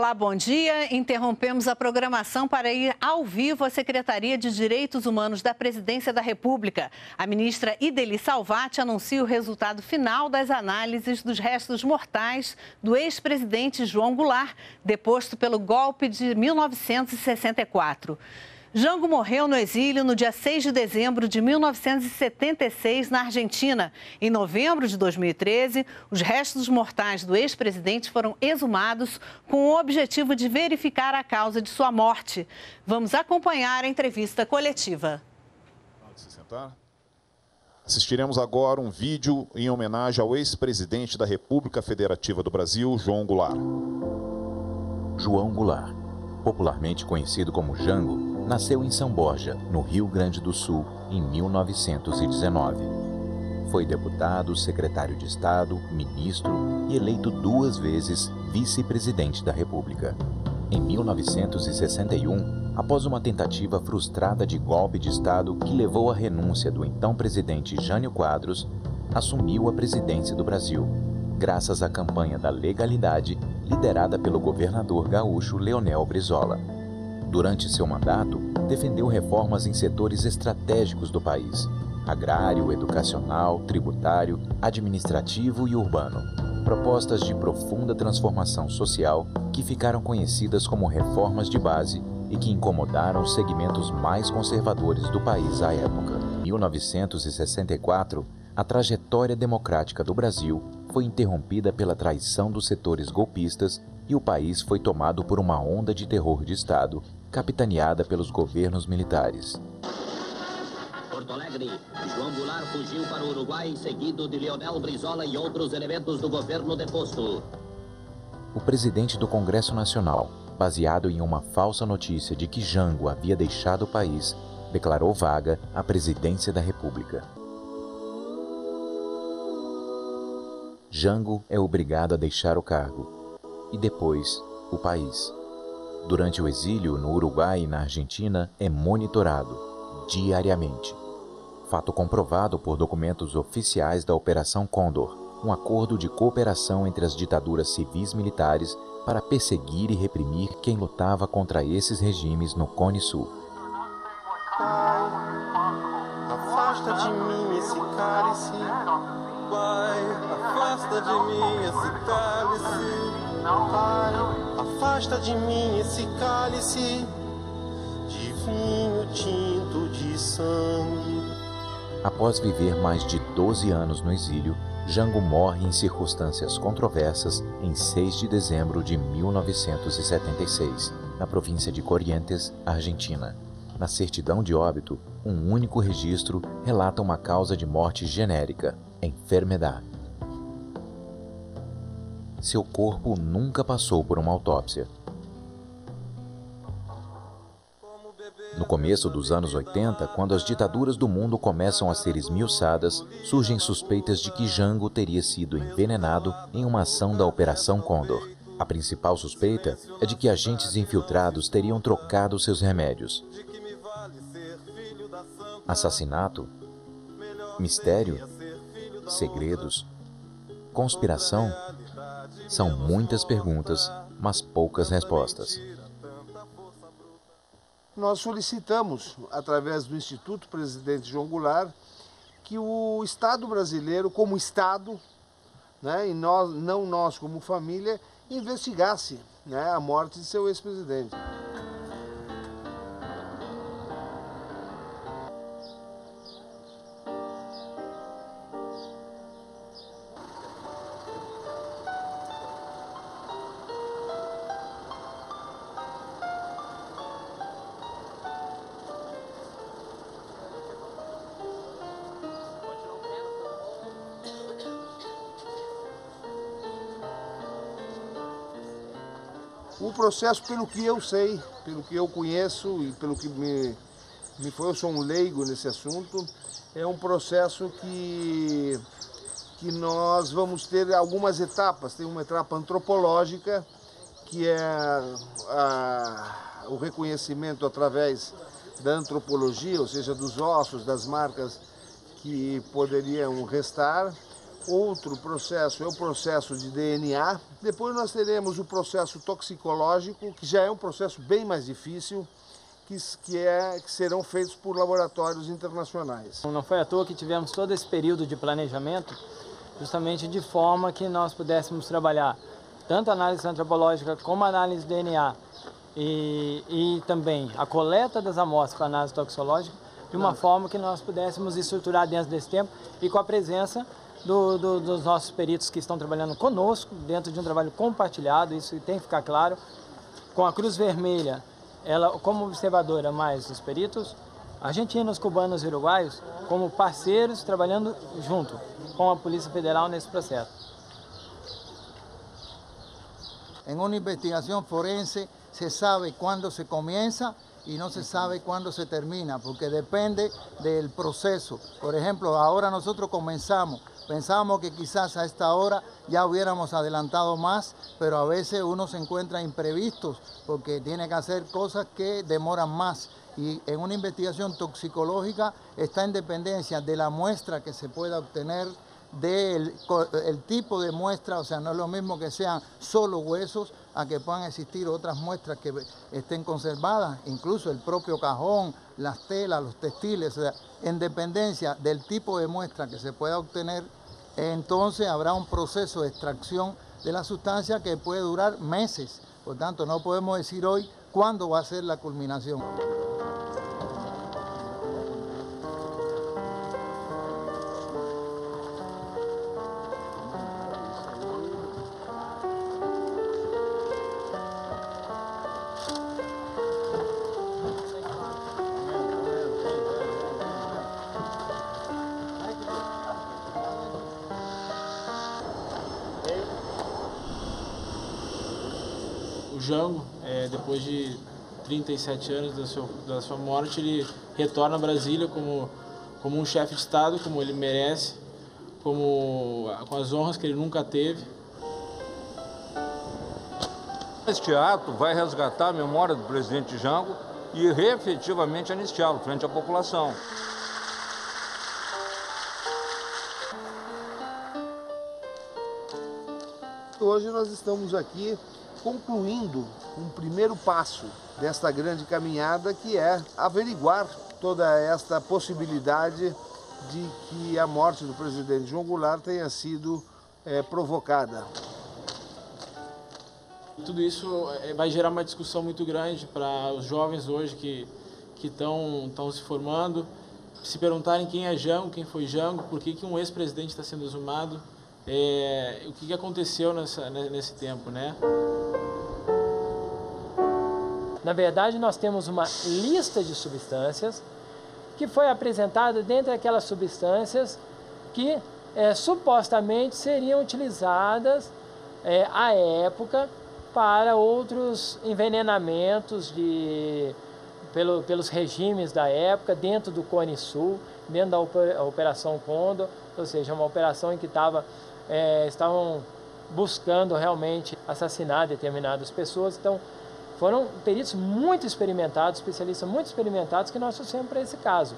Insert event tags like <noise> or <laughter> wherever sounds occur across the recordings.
Olá, bom dia. Interrompemos a programação para ir ao vivo à Secretaria de Direitos Humanos da Presidência da República. A ministra Ideli Salvati anuncia o resultado final das análises dos restos mortais do ex-presidente João Goulart, deposto pelo golpe de 1964. Jango morreu no exílio no dia 6 de dezembro de 1976, na Argentina. Em novembro de 2013, os restos mortais do ex-presidente foram exumados com o objetivo de verificar a causa de sua morte. Vamos acompanhar a entrevista coletiva. Se sentar. Assistiremos agora um vídeo em homenagem ao ex-presidente da República Federativa do Brasil, João Goulart. João Goulart, popularmente conhecido como Jango, nasceu em São Borja, no Rio Grande do Sul, em 1919. Foi deputado, secretário de Estado, ministro e eleito duas vezes vice-presidente da República. Em 1961, após uma tentativa frustrada de golpe de Estado que levou à renúncia do então presidente Jânio Quadros, assumiu a presidência do Brasil, graças à campanha da legalidade liderada pelo governador gaúcho Leonel Brizola. Durante seu mandato, defendeu reformas em setores estratégicos do país: agrário, educacional, tributário, administrativo e urbano. Propostas de profunda transformação social que ficaram conhecidas como reformas de base e que incomodaram os segmentos mais conservadores do país à época. Em 1964, a trajetória democrática do Brasil foi interrompida pela traição dos setores golpistas e o país foi tomado por uma onda de terror de Estado capitaneada pelos governos militares. Porto Alegre, João Goulart fugiu para o Uruguai, seguido de Leonel Brizola e outros elementos do governo deposto. O presidente do Congresso Nacional, baseado em uma falsa notícia de que Jango havia deixado o país, declarou vaga a presidência da República. Jango é obrigado a deixar o cargo e depois o país durante o exílio no Uruguai e na Argentina é monitorado diariamente. Fato comprovado por documentos oficiais da Operação Condor, um acordo de cooperação entre as ditaduras civis militares para perseguir e reprimir quem lutava contra esses regimes no Cone Sul. Afasta de mim esse cálice. Pai, afasta de mim esse cálice. Pai, afasta de mim esse cálice de vinho tinto de sangue. Após viver mais de 12 anos no exílio, Jango morre em circunstâncias controversas em 6 de dezembro de 1976, na província de Corrientes, Argentina. Na certidão de óbito, um único registro relata uma causa de morte genérica, enfermidade seu corpo nunca passou por uma autópsia. No começo dos anos 80, quando as ditaduras do mundo começam a ser esmiuçadas, surgem suspeitas de que Jango teria sido envenenado em uma ação da Operação Condor. A principal suspeita é de que agentes infiltrados teriam trocado seus remédios. Assassinato? Mistério? Segredos? Conspiração? São muitas perguntas, mas poucas respostas. Nós solicitamos, através do Instituto Presidente João Goulart, que o Estado brasileiro, como Estado, né, e nós, não nós como família, investigasse né, a morte de seu ex-presidente. Processo, pelo que eu sei, pelo que eu conheço e pelo que me, me foi, eu sou um leigo nesse assunto, é um processo que, que nós vamos ter algumas etapas. Tem uma etapa antropológica, que é a, o reconhecimento através da antropologia, ou seja, dos ossos, das marcas que poderiam restar. Outro processo é o processo de DNA. Depois nós teremos o processo toxicológico, que já é um processo bem mais difícil, que, que, é, que serão feitos por laboratórios internacionais. Não foi à toa que tivemos todo esse período de planejamento, justamente de forma que nós pudéssemos trabalhar tanto a análise antropológica como a análise DNA e, e também a coleta das amostras para análise toxicológica, de uma forma que nós pudéssemos estruturar dentro desse tempo e com a presença do, do, dos nossos peritos que estão trabalhando conosco, dentro de um trabalho compartilhado, isso tem que ficar claro, com a Cruz Vermelha, ela como observadora mais os peritos, argentinos, cubanos e uruguaios como parceiros trabalhando junto com a Polícia Federal nesse processo. Em uma investigação forense se sabe quando se começa y no se sabe cuándo se termina, porque depende del proceso. Por ejemplo, ahora nosotros comenzamos, pensábamos que quizás a esta hora ya hubiéramos adelantado más, pero a veces uno se encuentra imprevistos porque tiene que hacer cosas que demoran más. Y en una investigación toxicológica está en dependencia de la muestra que se pueda obtener, del el tipo de muestra, o sea, no es lo mismo que sean solo huesos a que puedan existir otras muestras que estén conservadas, incluso el propio cajón, las telas, los textiles, o sea, en dependencia del tipo de muestra que se pueda obtener, entonces habrá un proceso de extracción de la sustancia que puede durar meses. Por tanto, no podemos decir hoy cuándo va a ser la culminación. Jango, é, depois de 37 anos da sua, da sua morte, ele retorna a Brasília como, como um chefe de Estado, como ele merece, como, com as honras que ele nunca teve. Este ato vai resgatar a memória do presidente Jango e efetivamente anistiá-lo frente à população. Hoje nós estamos aqui concluindo um primeiro passo desta grande caminhada, que é averiguar toda esta possibilidade de que a morte do presidente João Goulart tenha sido é, provocada. Tudo isso é, vai gerar uma discussão muito grande para os jovens hoje que estão se formando, se perguntarem quem é Jango, quem foi Jango, por que, que um ex-presidente está sendo exumado, é, o que, que aconteceu nessa, nesse tempo, né? Na verdade, nós temos uma lista de substâncias que foi apresentada dentre aquelas substâncias que é, supostamente seriam utilizadas é, à época para outros envenenamentos de, pelo, pelos regimes da época dentro do Cone Sul, dentro da Operação Condor, ou seja, uma operação em que tava, é, estavam buscando realmente assassinar determinadas pessoas. Então, foram peritos muito experimentados, especialistas muito experimentados que nós trouxemos para esse caso.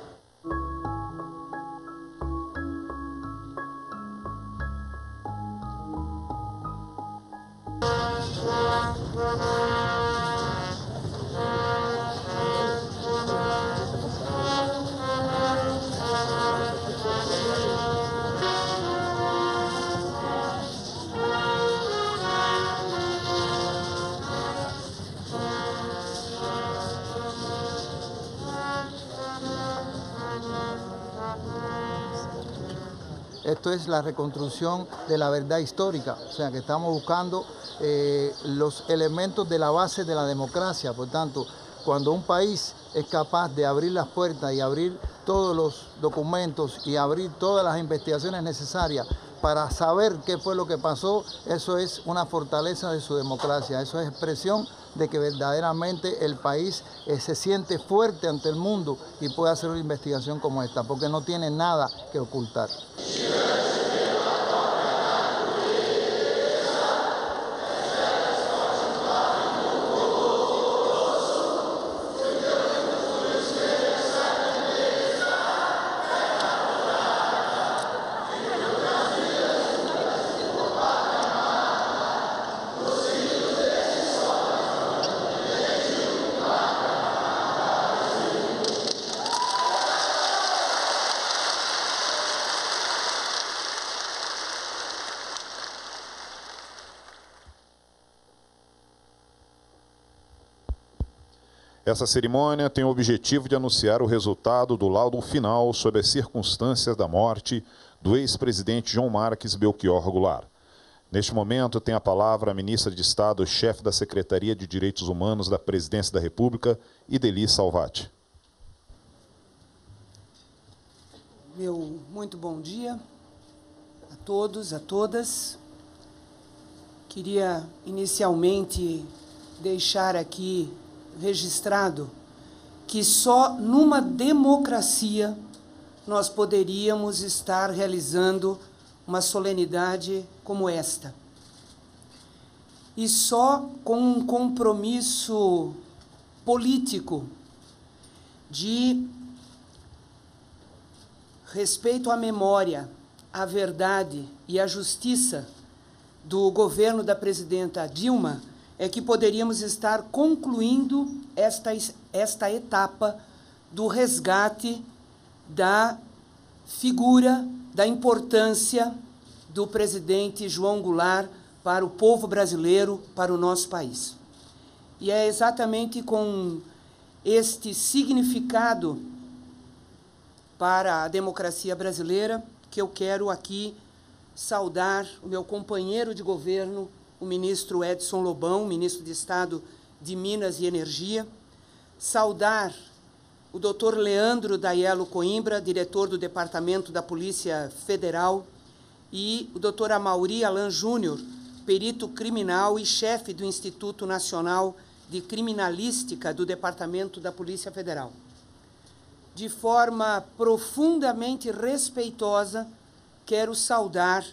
Esto es la reconstrucción de la verdad histórica, o sea que estamos buscando eh, los elementos de la base de la democracia. Por tanto, cuando un país es capaz de abrir las puertas y abrir todos los documentos y abrir todas las investigaciones necesarias para saber qué fue lo que pasó, eso es una fortaleza de su democracia, eso es expresión de que verdaderamente el país eh, se siente fuerte ante el mundo y puede hacer una investigación como esta, porque no tiene nada que ocultar. Essa cerimônia tem o objetivo de anunciar o resultado do laudo final sobre as circunstâncias da morte do ex-presidente João Marques Belchior Goulart. Neste momento, tem a palavra a ministra de Estado, chefe da Secretaria de Direitos Humanos da Presidência da República, Ideli Salvati. Meu muito bom dia a todos, a todas. Queria inicialmente deixar aqui registrado que só numa democracia nós poderíamos estar realizando uma solenidade como esta. E só com um compromisso político de respeito à memória, à verdade e à justiça do governo da presidenta Dilma é que poderíamos estar concluindo esta, esta etapa do resgate da figura, da importância do presidente João Goulart para o povo brasileiro, para o nosso país. E é exatamente com este significado para a democracia brasileira que eu quero aqui saudar o meu companheiro de governo, o ministro Edson Lobão, ministro de Estado de Minas e Energia, saudar o doutor Leandro Daiello Coimbra, diretor do Departamento da Polícia Federal, e o doutor Amauri Alan Júnior, perito criminal e chefe do Instituto Nacional de Criminalística do Departamento da Polícia Federal. De forma profundamente respeitosa, quero saudar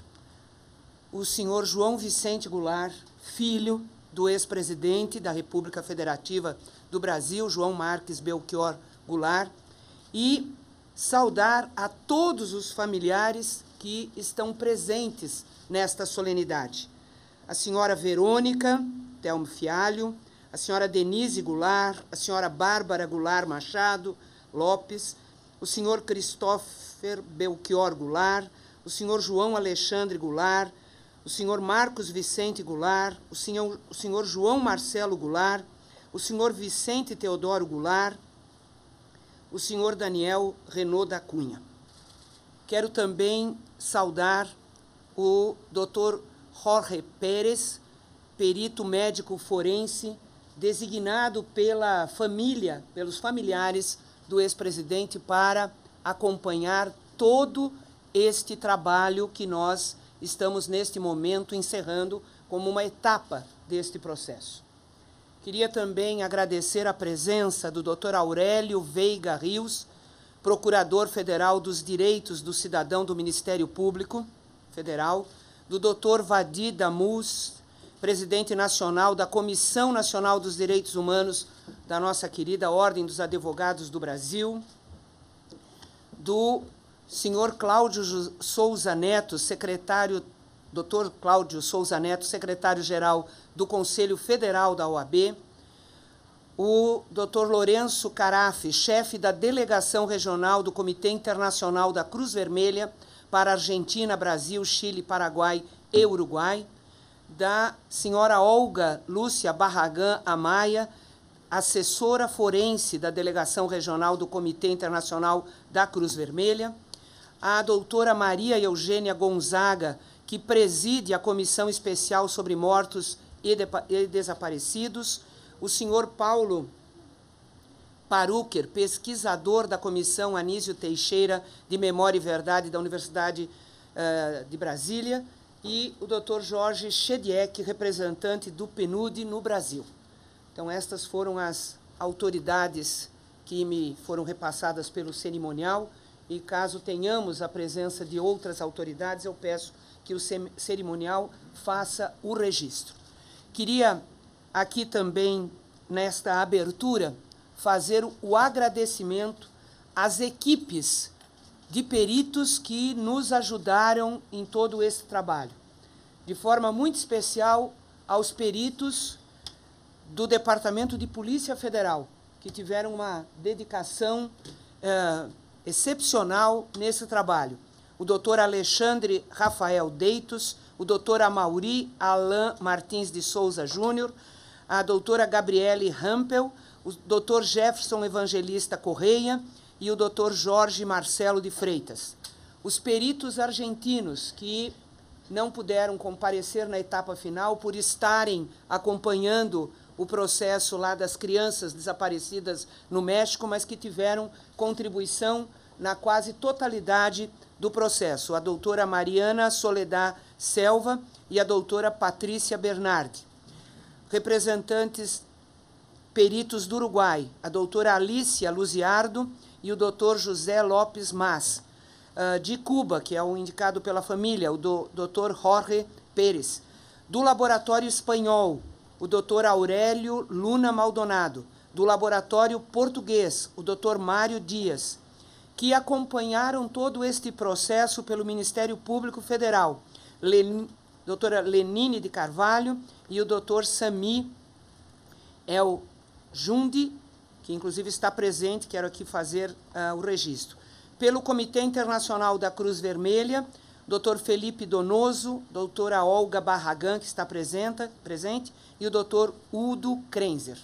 o senhor João Vicente Goulart, filho do ex-presidente da República Federativa do Brasil, João Marques Belchior Goulart, e saudar a todos os familiares que estão presentes nesta solenidade. A senhora Verônica Telmo Fialho, a senhora Denise Goulart, a senhora Bárbara Goulart Machado Lopes, o senhor Christopher Belchior Goulart, o senhor João Alexandre Goulart, o senhor Marcos Vicente Goulart, o senhor, o senhor João Marcelo Goulart, o senhor Vicente Teodoro Goulart, o senhor Daniel Renault da Cunha. Quero também saudar o doutor Jorge Pérez, perito médico forense, designado pela família, pelos familiares do ex-presidente para acompanhar todo este trabalho que nós estamos neste momento encerrando como uma etapa deste processo. Queria também agradecer a presença do Dr. Aurélio Veiga Rios, Procurador Federal dos Direitos do Cidadão do Ministério Público Federal, do Dr. Vadi Damus, presidente nacional da Comissão Nacional dos Direitos Humanos da nossa querida Ordem dos Advogados do Brasil, do senhor Cláudio Souza Neto, secretário, doutor Cláudio Souza Neto, secretário-geral do Conselho Federal da OAB, o doutor Lourenço Carafe, chefe da delegação regional do Comitê Internacional da Cruz Vermelha para Argentina, Brasil, Chile, Paraguai e Uruguai, da senhora Olga Lúcia Barragan Amaya, assessora forense da delegação regional do Comitê Internacional da Cruz Vermelha, a doutora Maria Eugênia Gonzaga, que preside a Comissão Especial sobre Mortos e, de, e Desaparecidos, o senhor Paulo Paruker, pesquisador da Comissão Anísio Teixeira de Memória e Verdade da Universidade uh, de Brasília, e o doutor Jorge Chediek, representante do PNUD no Brasil. Então, estas foram as autoridades que me foram repassadas pelo cerimonial e caso tenhamos a presença de outras autoridades, eu peço que o cerimonial faça o registro. Queria aqui também, nesta abertura, fazer o agradecimento às equipes de peritos que nos ajudaram em todo esse trabalho. De forma muito especial aos peritos do Departamento de Polícia Federal, que tiveram uma dedicação eh, excepcional nesse trabalho. O doutor Alexandre Rafael Deitos, o doutor Amauri Alain Martins de Souza Júnior, a doutora Gabriele Rampel, o Dr. Jefferson Evangelista Correia e o Dr. Jorge Marcelo de Freitas. Os peritos argentinos que não puderam comparecer na etapa final por estarem acompanhando o processo lá das crianças desaparecidas no México, mas que tiveram contribuição na quase totalidade do processo. A doutora Mariana Soledad Selva e a doutora Patrícia Bernardi. Representantes peritos do Uruguai, a doutora Alicia Luziardo e o doutor José Lopes Mas. Uh, de Cuba, que é o indicado pela família, o do, doutor Jorge Pérez. Do laboratório espanhol, o doutor Aurélio Luna Maldonado. Do laboratório português, o doutor Mário Dias. Que acompanharam todo este processo pelo Ministério Público Federal, Len, doutora Lenine de Carvalho e o doutor Sami El Jundi, que inclusive está presente, quero aqui fazer uh, o registro. Pelo Comitê Internacional da Cruz Vermelha, Dr. Felipe Donoso, doutora Olga Barragan, que está presente, presente e o Dr. Udo Krenzer.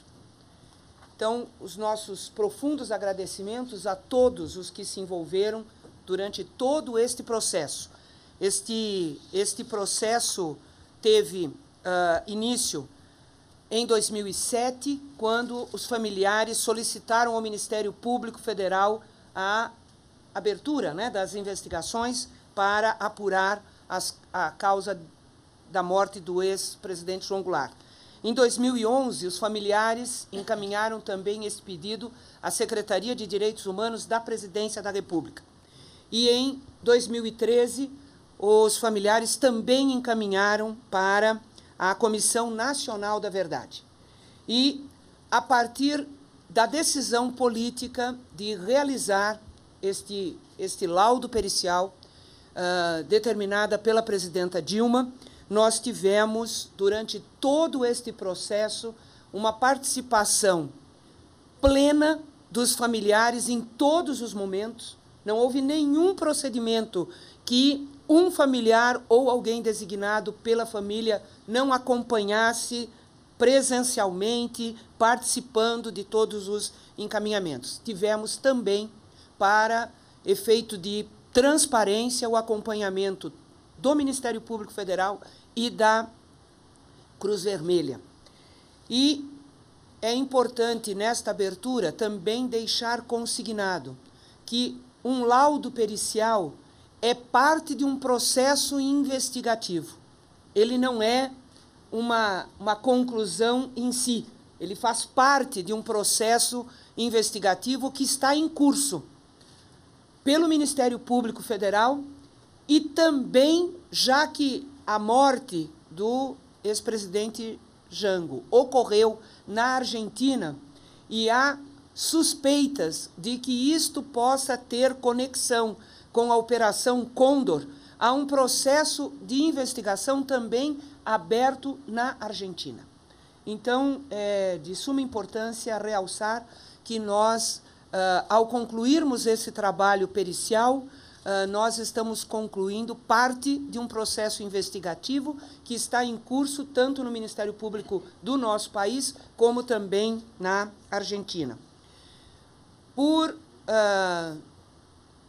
Então, os nossos profundos agradecimentos a todos os que se envolveram durante todo este processo. Este, este processo teve uh, início em 2007, quando os familiares solicitaram ao Ministério Público Federal a abertura né, das investigações para apurar as, a causa da morte do ex-presidente João Goulart. Em 2011, os familiares encaminharam também esse pedido à Secretaria de Direitos Humanos da Presidência da República. E em 2013, os familiares também encaminharam para a Comissão Nacional da Verdade. E, a partir da decisão política de realizar este, este laudo pericial, uh, determinada pela presidenta Dilma, nós tivemos, durante todo este processo, uma participação plena dos familiares em todos os momentos. Não houve nenhum procedimento que um familiar ou alguém designado pela família não acompanhasse presencialmente, participando de todos os encaminhamentos. Tivemos também, para efeito de transparência, o acompanhamento do Ministério Público Federal e da Cruz Vermelha. E é importante, nesta abertura, também deixar consignado que um laudo pericial é parte de um processo investigativo. Ele não é uma, uma conclusão em si. Ele faz parte de um processo investigativo que está em curso pelo Ministério Público Federal e também, já que a morte do ex-presidente Jango ocorreu na Argentina e há suspeitas de que isto possa ter conexão com a Operação Condor, há um processo de investigação também aberto na Argentina. Então, é de suma importância realçar que nós, uh, ao concluirmos esse trabalho pericial, uh, nós estamos concluindo parte de um processo investigativo que está em curso tanto no Ministério Público do nosso país, como também na Argentina. Por uh,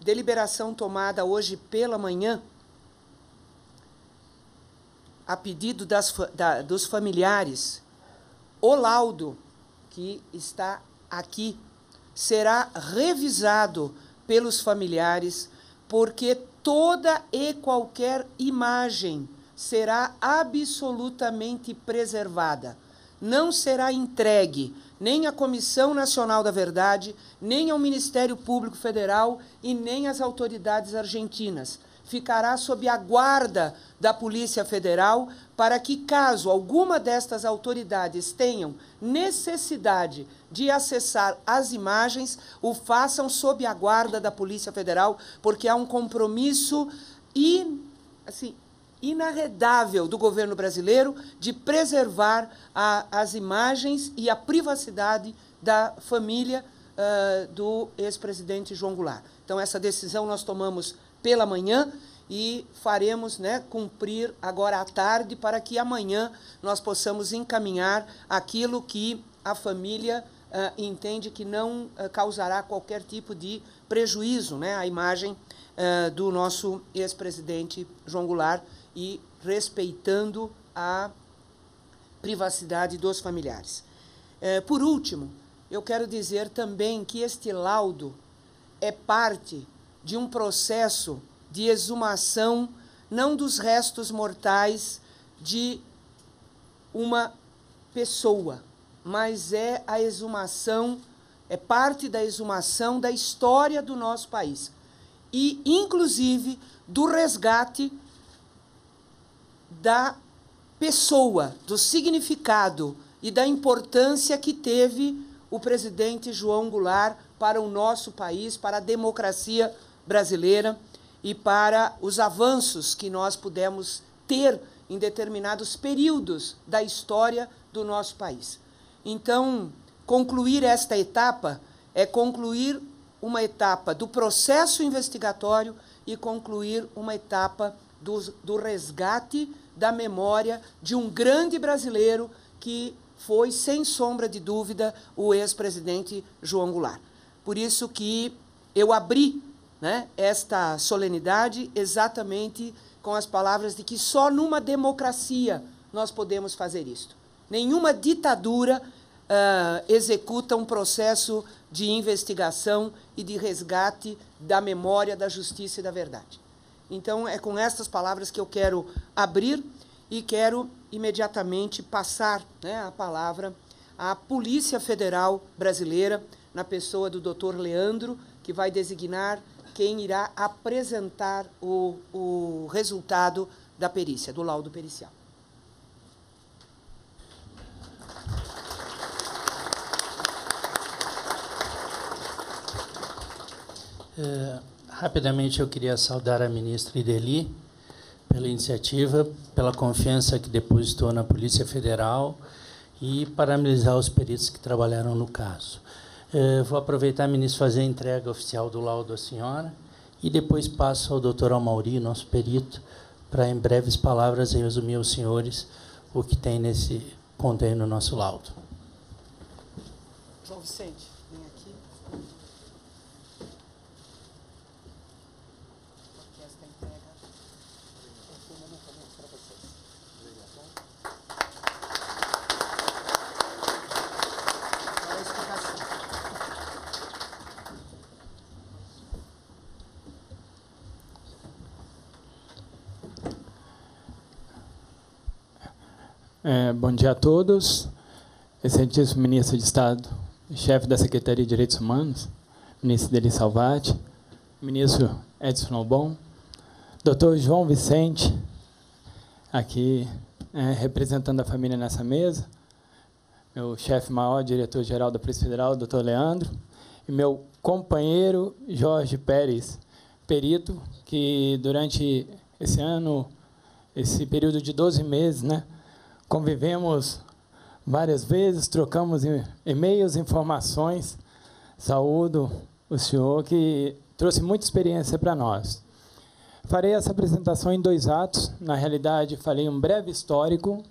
deliberação tomada hoje pela manhã, a pedido das, da, dos familiares, o laudo que está aqui será revisado pelos familiares, porque toda e qualquer imagem será absolutamente preservada. Não será entregue nem à Comissão Nacional da Verdade, nem ao Ministério Público Federal e nem às autoridades argentinas. Ficará sob a guarda da Polícia Federal para que, caso alguma destas autoridades tenham necessidade de acessar as imagens, o façam sob a guarda da Polícia Federal, porque há um compromisso in, assim, inarredável do governo brasileiro de preservar a, as imagens e a privacidade da família uh, do ex-presidente João Goulart. Então, essa decisão nós tomamos pela manhã e faremos né, cumprir agora à tarde para que amanhã nós possamos encaminhar aquilo que a família entende que não causará qualquer tipo de prejuízo né, à imagem do nosso ex-presidente João Goulart e respeitando a privacidade dos familiares. por último, eu quero dizer também que este laudo é parte de um processo de exumação, não dos restos mortais de uma pessoa, mas é a exumação, é parte da exumação da história do nosso país. E, inclusive, do resgate da pessoa, do significado e da importância que teve o presidente João Goulart para o nosso país, para a democracia brasileira e para os avanços que nós pudemos ter em determinados períodos da história do nosso país. Então, concluir esta etapa é concluir uma etapa do processo investigatório e concluir uma etapa do, do resgate da memória de um grande brasileiro que foi, sem sombra de dúvida, o ex-presidente João Goulart. Por isso que eu abri né, esta solenidade exatamente com as palavras de que só numa democracia nós podemos fazer isto. Nenhuma ditadura uh, executa um processo de investigação e de resgate da memória, da justiça e da verdade. Então, é com estas palavras que eu quero abrir e quero imediatamente passar né, a palavra à Polícia Federal Brasileira, na pessoa do doutor Leandro, que vai designar quem irá apresentar o, o resultado da perícia, do laudo pericial. É, rapidamente eu queria saudar a ministra Ideli pela iniciativa, pela confiança que depositou na Polícia Federal e parabenizar os peritos que trabalharam no caso. É, vou aproveitar, ministro, fazer a entrega oficial do laudo à senhora e depois passo ao doutor Amauri, nosso perito, para, em breves palavras, resumir aos senhores o que tem nesse contém no nosso laudo. João Vicente. É, bom dia a todos. Excelentíssimo Ministro de Estado, chefe da Secretaria de Direitos Humanos, Ministro Deli Salvati, Ministro Edson Lobon, Doutor João Vicente, aqui é, representando a família nessa mesa, meu chefe maior, diretor-geral da Polícia Federal, doutor Leandro, e meu companheiro Jorge Pérez, perito, que durante esse ano, esse período de 12 meses, né, Convivemos várias vezes, trocamos e-mails, informações. Saúdo o senhor que trouxe muita experiência para nós. Farei essa apresentação em dois atos. Na realidade, farei um breve histórico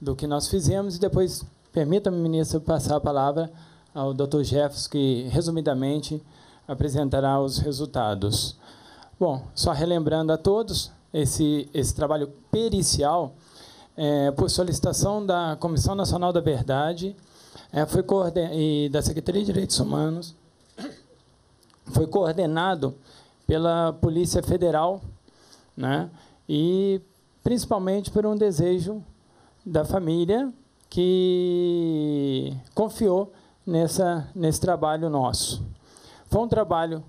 do que nós fizemos e depois permita-me, ministro, passar a palavra ao Dr. Jefferson, que resumidamente apresentará os resultados. Bom, só relembrando a todos, esse, esse trabalho pericial é, por solicitação da Comissão Nacional da Verdade é, foi e da Secretaria de Direitos Humanos, foi coordenado pela Polícia Federal, né, e principalmente por um desejo da família que confiou nessa, nesse trabalho nosso. Foi um trabalho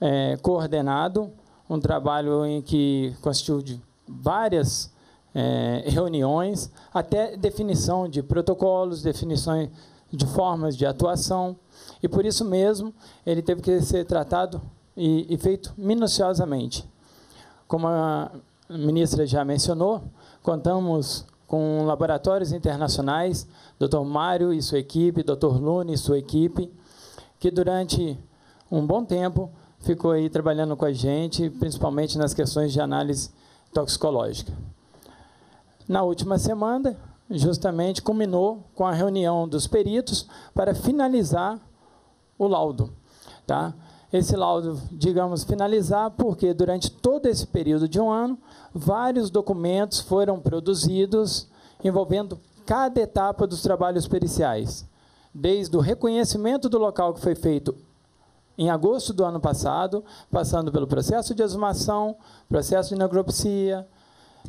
é, coordenado, um trabalho em que consistiu de várias é, reuniões, até definição de protocolos, definições de formas de atuação. E por isso mesmo ele teve que ser tratado e, e feito minuciosamente. Como a ministra já mencionou, contamos com laboratórios internacionais, Dr. Mário e sua equipe, Dr. Lune e sua equipe, que durante um bom tempo ficou aí trabalhando com a gente, principalmente nas questões de análise toxicológica. Na última semana, justamente culminou com a reunião dos peritos para finalizar o laudo. Tá? Esse laudo, digamos, finalizar, porque durante todo esse período de um ano, vários documentos foram produzidos envolvendo cada etapa dos trabalhos periciais, desde o reconhecimento do local que foi feito em agosto do ano passado, passando pelo processo de exumação, processo de necropsia,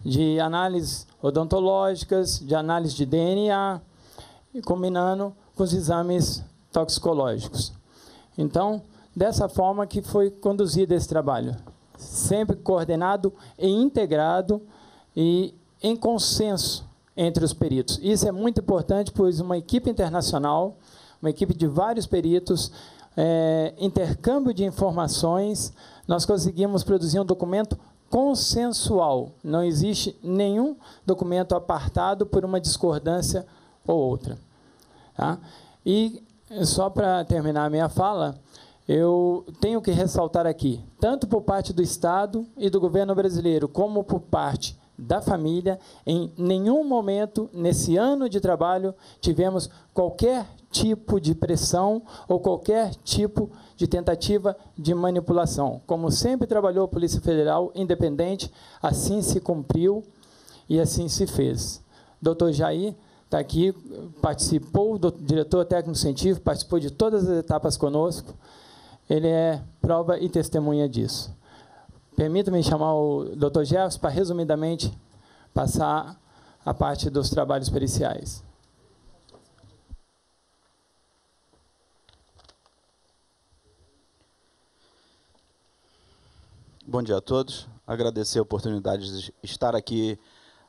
de análises odontológicas, de análise de DNA, combinando com os exames toxicológicos. Então, dessa forma que foi conduzido esse trabalho, sempre coordenado e integrado e em consenso entre os peritos. Isso é muito importante, pois uma equipe internacional, uma equipe de vários peritos, é, intercâmbio de informações, nós conseguimos produzir um documento consensual. Não existe nenhum documento apartado por uma discordância ou outra. Tá? E só para terminar a minha fala, eu tenho que ressaltar aqui, tanto por parte do Estado e do governo brasileiro, como por parte da família, em nenhum momento nesse ano de trabalho tivemos qualquer tipo de pressão ou qualquer tipo de tentativa de manipulação. Como sempre trabalhou a Polícia Federal independente, assim se cumpriu e assim se fez. Doutor Jair está aqui, participou, do diretor técnico científico, participou de todas as etapas conosco. Ele é prova e testemunha disso. Permita-me chamar o Dr. Jefferson para, resumidamente, passar a parte dos trabalhos periciais. Bom dia a todos. Agradecer a oportunidade de estar aqui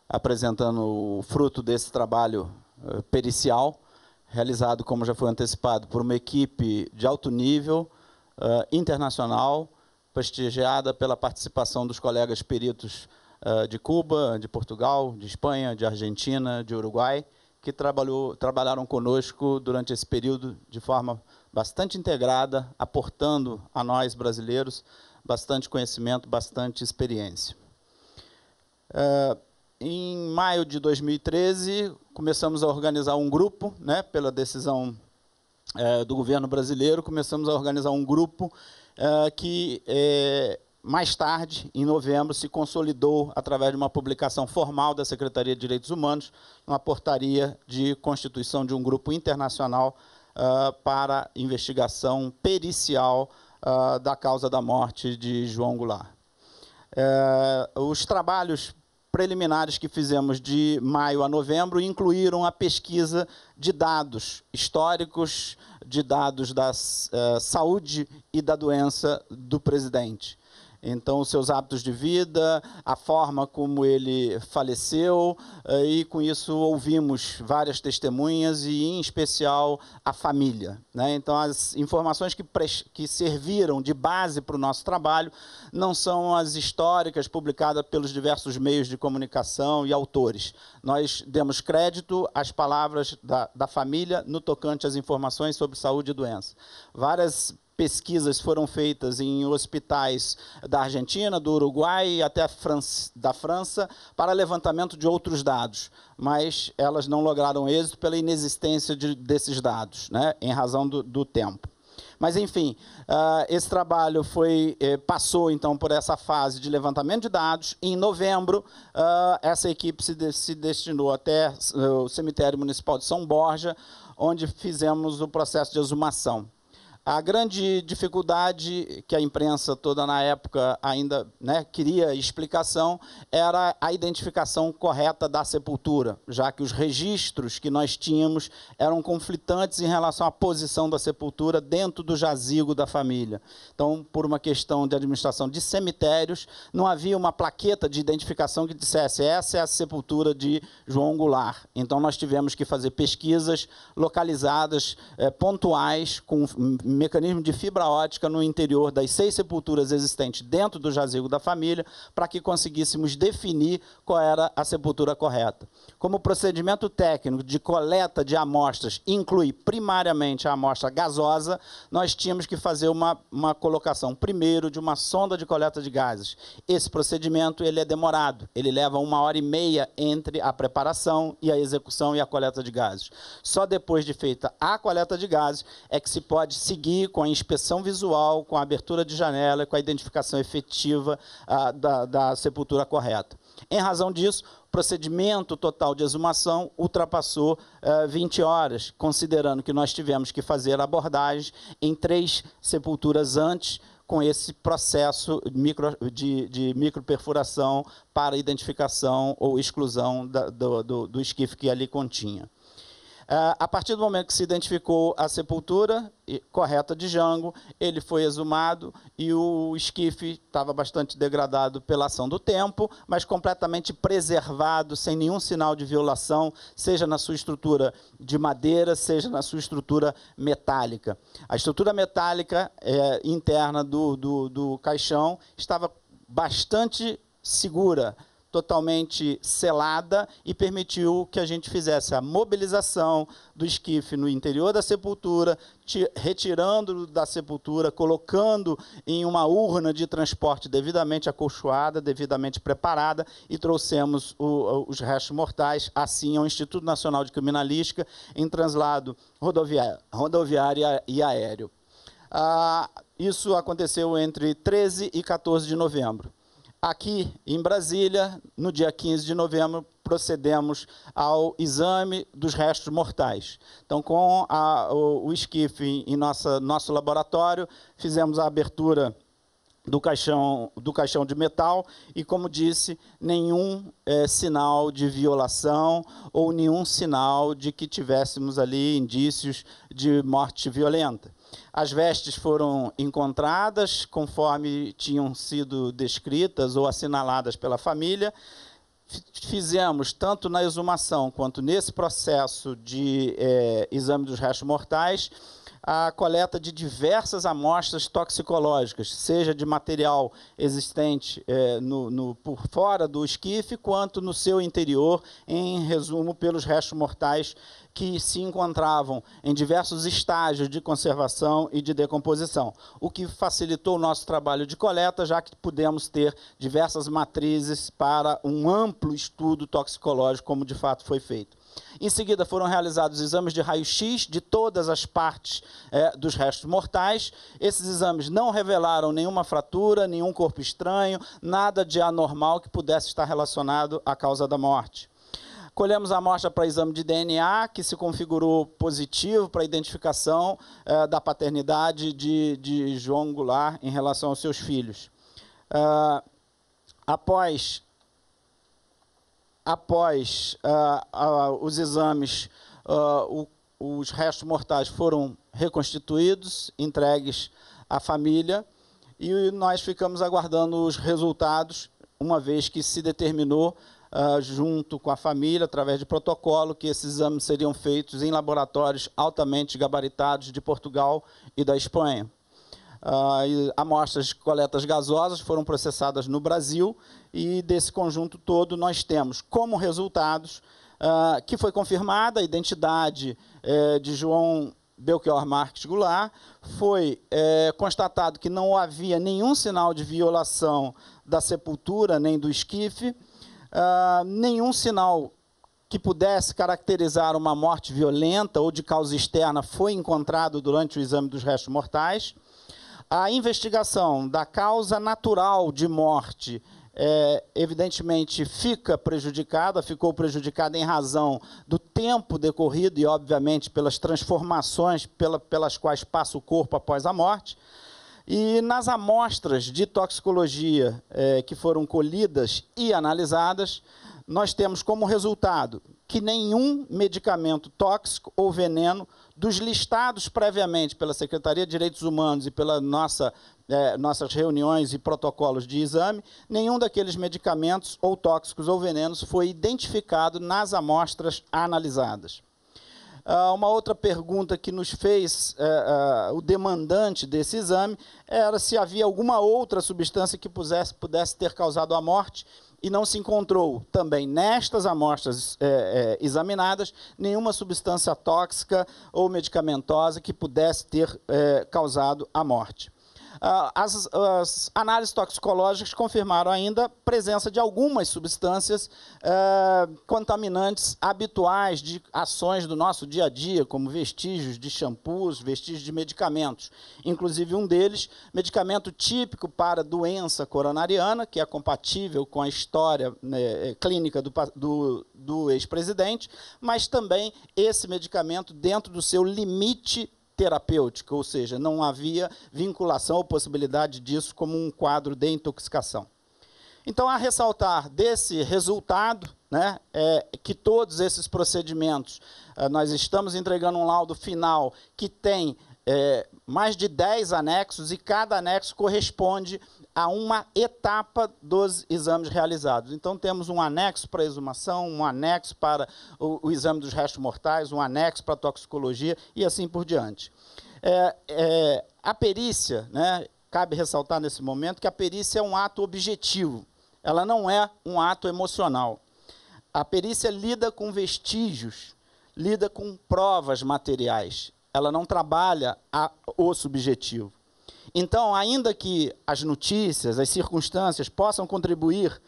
apresentando o fruto desse trabalho uh, pericial, realizado, como já foi antecipado, por uma equipe de alto nível, uh, internacional, prestigiada pela participação dos colegas peritos uh, de Cuba, de Portugal, de Espanha, de Argentina, de Uruguai, que trabalhou, trabalharam conosco durante esse período de forma bastante integrada, aportando a nós brasileiros bastante conhecimento, bastante experiência. Uh, em maio de 2013, começamos a organizar um grupo, né, pela decisão uh, do governo brasileiro, começamos a organizar um grupo uh, que é, mais tarde, em novembro, se consolidou através de uma publicação formal da Secretaria de Direitos Humanos, uma portaria de constituição de um grupo internacional uh, para investigação pericial uh, da causa da morte de João Goulart. Uh, os trabalhos preliminares que fizemos de maio a novembro incluíram a pesquisa de dados históricos, de dados da uh, saúde e da doença do presidente. Então, os seus hábitos de vida, a forma como ele faleceu, eh, e com isso ouvimos várias testemunhas e, em especial, a família. Né? Então, as informações que, que serviram de base para o nosso trabalho não são as históricas publicadas pelos diversos meios de comunicação e autores. Nós demos crédito às palavras da, da família no tocante às informações sobre saúde e doença. Várias pesquisas foram feitas em hospitais da Argentina, do Uruguai e até da França para levantamento de outros dados, mas elas não lograram êxito pela inexistência de, desses dados, né, em razão do, do tempo. Mas, enfim, uh, esse trabalho foi, eh, passou, então, por essa fase de levantamento de dados. Em novembro, uh, essa equipe se, de, se destinou até uh, o cemitério municipal de São Borja, onde fizemos o processo de exumação. A grande dificuldade que a imprensa toda na época ainda né, queria explicação era a identificação correta da sepultura, já que os registros que nós tínhamos eram conflitantes em relação à posição da sepultura dentro do jazigo da família. Então, por uma questão de administração de cemitérios, não havia uma plaqueta de identificação que dissesse essa é a sepultura de João Goulart. Então, nós tivemos que fazer pesquisas localizadas, eh, pontuais, com mecanismo de fibra ótica no interior das seis sepulturas existentes dentro do jazigo da família, para que conseguíssemos definir qual era a sepultura correta. Como o procedimento técnico de coleta de amostras inclui primariamente a amostra gasosa, nós tínhamos que fazer uma, uma colocação primeiro de uma sonda de coleta de gases. Esse procedimento ele é demorado, ele leva uma hora e meia entre a preparação e a execução e a coleta de gases. Só depois de feita a coleta de gases é que se pode seguir com a inspeção visual, com a abertura de janela, com a identificação efetiva ah, da, da sepultura correta. Em razão disso, o procedimento total de exumação ultrapassou uh, 20 horas, considerando que nós tivemos que fazer abordagem em três sepulturas antes, com esse processo micro, de, de microperfuração para identificação ou exclusão da, do, do, do esquife que ali continha. Ah, a partir do momento que se identificou a sepultura correta de Jango, ele foi exumado e o esquife estava bastante degradado pela ação do tempo, mas completamente preservado, sem nenhum sinal de violação, seja na sua estrutura de madeira, seja na sua estrutura metálica. A estrutura metálica é, interna do, do, do caixão estava bastante segura, totalmente selada e permitiu que a gente fizesse a mobilização do esquife no interior da sepultura, retirando da sepultura, colocando em uma urna de transporte devidamente acolchoada, devidamente preparada e trouxemos o, os restos mortais assim ao Instituto Nacional de Criminalística em translado rodoviário, rodoviário e aéreo. Ah, isso aconteceu entre 13 e 14 de novembro. Aqui em Brasília, no dia 15 de novembro, procedemos ao exame dos restos mortais. Então, com a, o, o esquife em nossa, nosso laboratório, fizemos a abertura do caixão, do caixão de metal e, como disse, nenhum é, sinal de violação ou nenhum sinal de que tivéssemos ali indícios de morte violenta. As vestes foram encontradas conforme tinham sido descritas ou assinaladas pela família. Fizemos, tanto na exumação quanto nesse processo de é, exame dos restos mortais, a coleta de diversas amostras toxicológicas, seja de material existente é, no, no, por fora do esquife, quanto no seu interior, em resumo, pelos restos mortais que se encontravam em diversos estágios de conservação e de decomposição, o que facilitou o nosso trabalho de coleta, já que pudemos ter diversas matrizes para um amplo estudo toxicológico, como de fato foi feito. Em seguida, foram realizados exames de raio-x de todas as partes é, dos restos mortais. Esses exames não revelaram nenhuma fratura, nenhum corpo estranho, nada de anormal que pudesse estar relacionado à causa da morte. Colhemos a amostra para exame de DNA, que se configurou positivo para a identificação eh, da paternidade de, de, João Goulart em relação aos seus filhos. Uh, após após uh, uh, os exames, o, os restos mortais foram reconstituídos, entregues à família, e nós ficamos aguardando os resultados, uma vez que se determinou junto com a família, através de protocolo, que esses exames seriam feitos em laboratórios altamente gabaritados de Portugal e da Espanha. Uh, amostras de coletas gasosas foram processadas no Brasil e desse conjunto todo nós temos como resultados uh, que foi confirmada a identidade uh, de João Belchior Marques Goulart, foi eh, constatado que não havia nenhum sinal de violação da sepultura nem do esquife, uh, nenhum sinal que pudesse caracterizar uma morte violenta ou de causa externa foi encontrado durante o exame dos restos mortais. A investigação da causa natural de morte é, evidentemente fica prejudicada, ficou prejudicada em razão do tempo decorrido e, obviamente, pelas transformações pela, pelas quais passa o corpo após a morte. E nas amostras de toxicologia é, que foram colhidas e analisadas, nós temos como resultado que nenhum medicamento tóxico ou veneno dos listados previamente pela Secretaria de Direitos Humanos e pelas nossa, é, nossas reuniões e protocolos de exame, nenhum daqueles medicamentos ou tóxicos ou venenos foi identificado nas amostras analisadas. Uh, uma outra pergunta que nos fez uh, uh, o demandante desse exame era se havia alguma outra substância que pudesse, pudesse ter causado a morte e não se encontrou também nestas amostras é, é, examinadas nenhuma substância tóxica ou medicamentosa que pudesse ter é, causado a morte. Ah, as, as, análises toxicológicas confirmaram ainda a presença de algumas substâncias eh, contaminantes habituais de ações do nosso dia a dia, como vestígios de shampoos, vestígios de medicamentos. Inclusive um deles, medicamento típico para doença coronariana, que é compatível com a história né, clínica do, do, do ex-presidente, mas também esse medicamento dentro do seu limite terapêutica, ou seja, não havia vinculação ou possibilidade disso como um quadro de intoxicação. Então, a ressaltar desse resultado, né, é que todos esses procedimentos, eh, nós estamos entregando um laudo final que tem é, mais de 10 anexos e cada anexo corresponde a uma etapa dos exames realizados. Então, temos um anexo para a exumação, um anexo para o, o exame dos restos mortais, um anexo para a toxicologia e assim por diante. É, é, a perícia, né, cabe ressaltar nesse momento que a perícia é um ato objetivo, ela não é um ato emocional. A perícia lida com vestígios, lida com provas materiais, ela não trabalha a, o subjetivo. Então, ainda que as notícias, as circunstâncias possam contribuir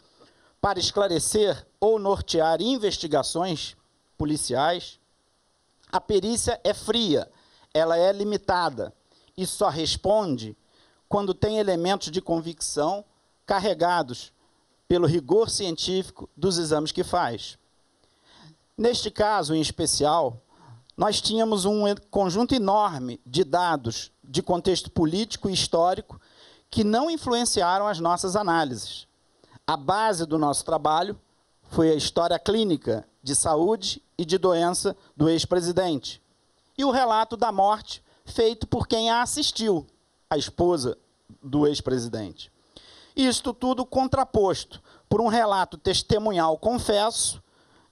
para esclarecer ou nortear investigações policiais, a perícia é fria, ela é limitada e só responde quando tem elementos de convicção carregados pelo rigor científico dos exames que faz. Neste caso em especial, nós tínhamos um conjunto enorme de dados de contexto político e histórico que não influenciaram as nossas análises. A base do nosso trabalho foi a história clínica de saúde e de doença do ex-presidente e o relato da morte feito por quem a assistiu, a esposa do ex-presidente. Isto tudo contraposto por um relato testemunhal confesso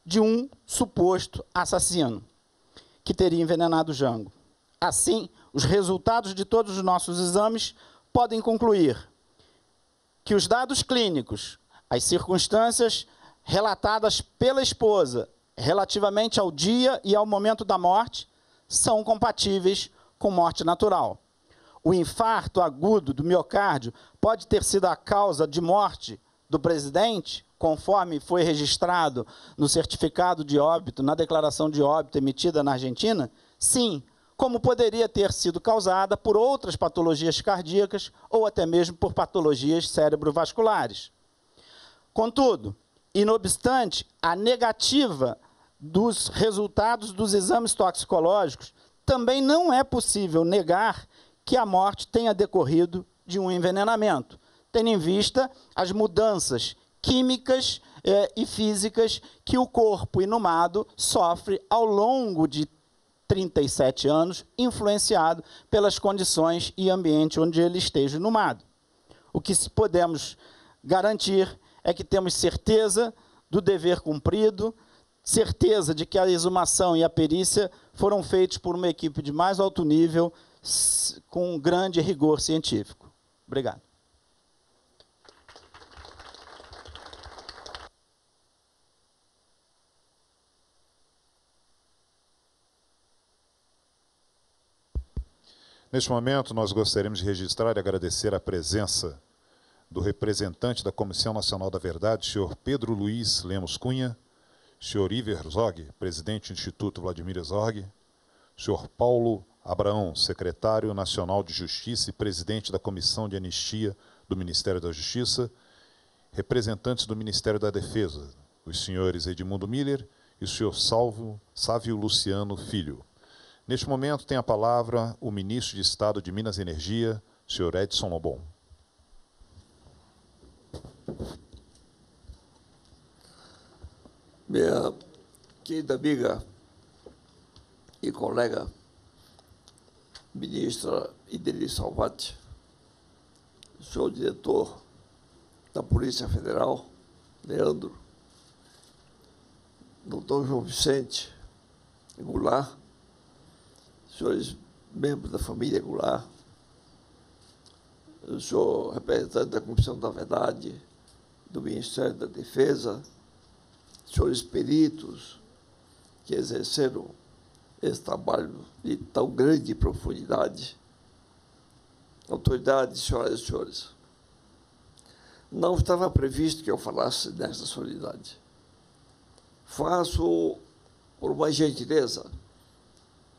de um suposto assassino que teria envenenado Jango. Assim, os resultados de todos os nossos exames podem concluir que os dados clínicos, as circunstâncias relatadas pela esposa relativamente ao dia e ao momento da morte, são compatíveis com morte natural. O infarto agudo do miocárdio pode ter sido a causa de morte do presidente, conforme foi registrado no certificado de óbito, na declaração de óbito emitida na Argentina? Sim, como poderia ter sido causada por outras patologias cardíacas ou até mesmo por patologias cerebrovasculares. Contudo, e não obstante a negativa dos resultados dos exames toxicológicos, também não é possível negar que a morte tenha decorrido de um envenenamento, tendo em vista as mudanças químicas eh, e físicas que o corpo inumado sofre ao longo de 37 anos, influenciado pelas condições e ambiente onde ele esteja inumado. O que podemos garantir é que temos certeza do dever cumprido, certeza de que a exumação e a perícia foram feitos por uma equipe de mais alto nível, com grande rigor científico. Obrigado. Neste momento, nós gostaríamos de registrar e agradecer a presença do representante da Comissão Nacional da Verdade, senhor Pedro Luiz Lemos Cunha, senhor Iver Zog, presidente do Instituto Vladimir Zog, senhor Paulo Abraão, secretário nacional de Justiça e presidente da Comissão de Anistia do Ministério da Justiça, representantes do Ministério da Defesa, os senhores Edmundo Miller e o senhor Salvo, Sávio Luciano Filho. Neste momento tem a palavra o ministro de Estado de Minas e Energia, senhor Edson Lobon. Minha querida amiga e colega, ministra Ideli Salvati, senhor diretor da Polícia Federal, Leandro, doutor João Vicente Goulart, senhores membros da família Goulart, eu sou representante da Comissão da Verdade, do Ministério da Defesa, senhores peritos que exerceram esse trabalho de tão grande profundidade, autoridades, senhoras e senhores, não estava previsto que eu falasse desta solidariedade. Faço por uma gentileza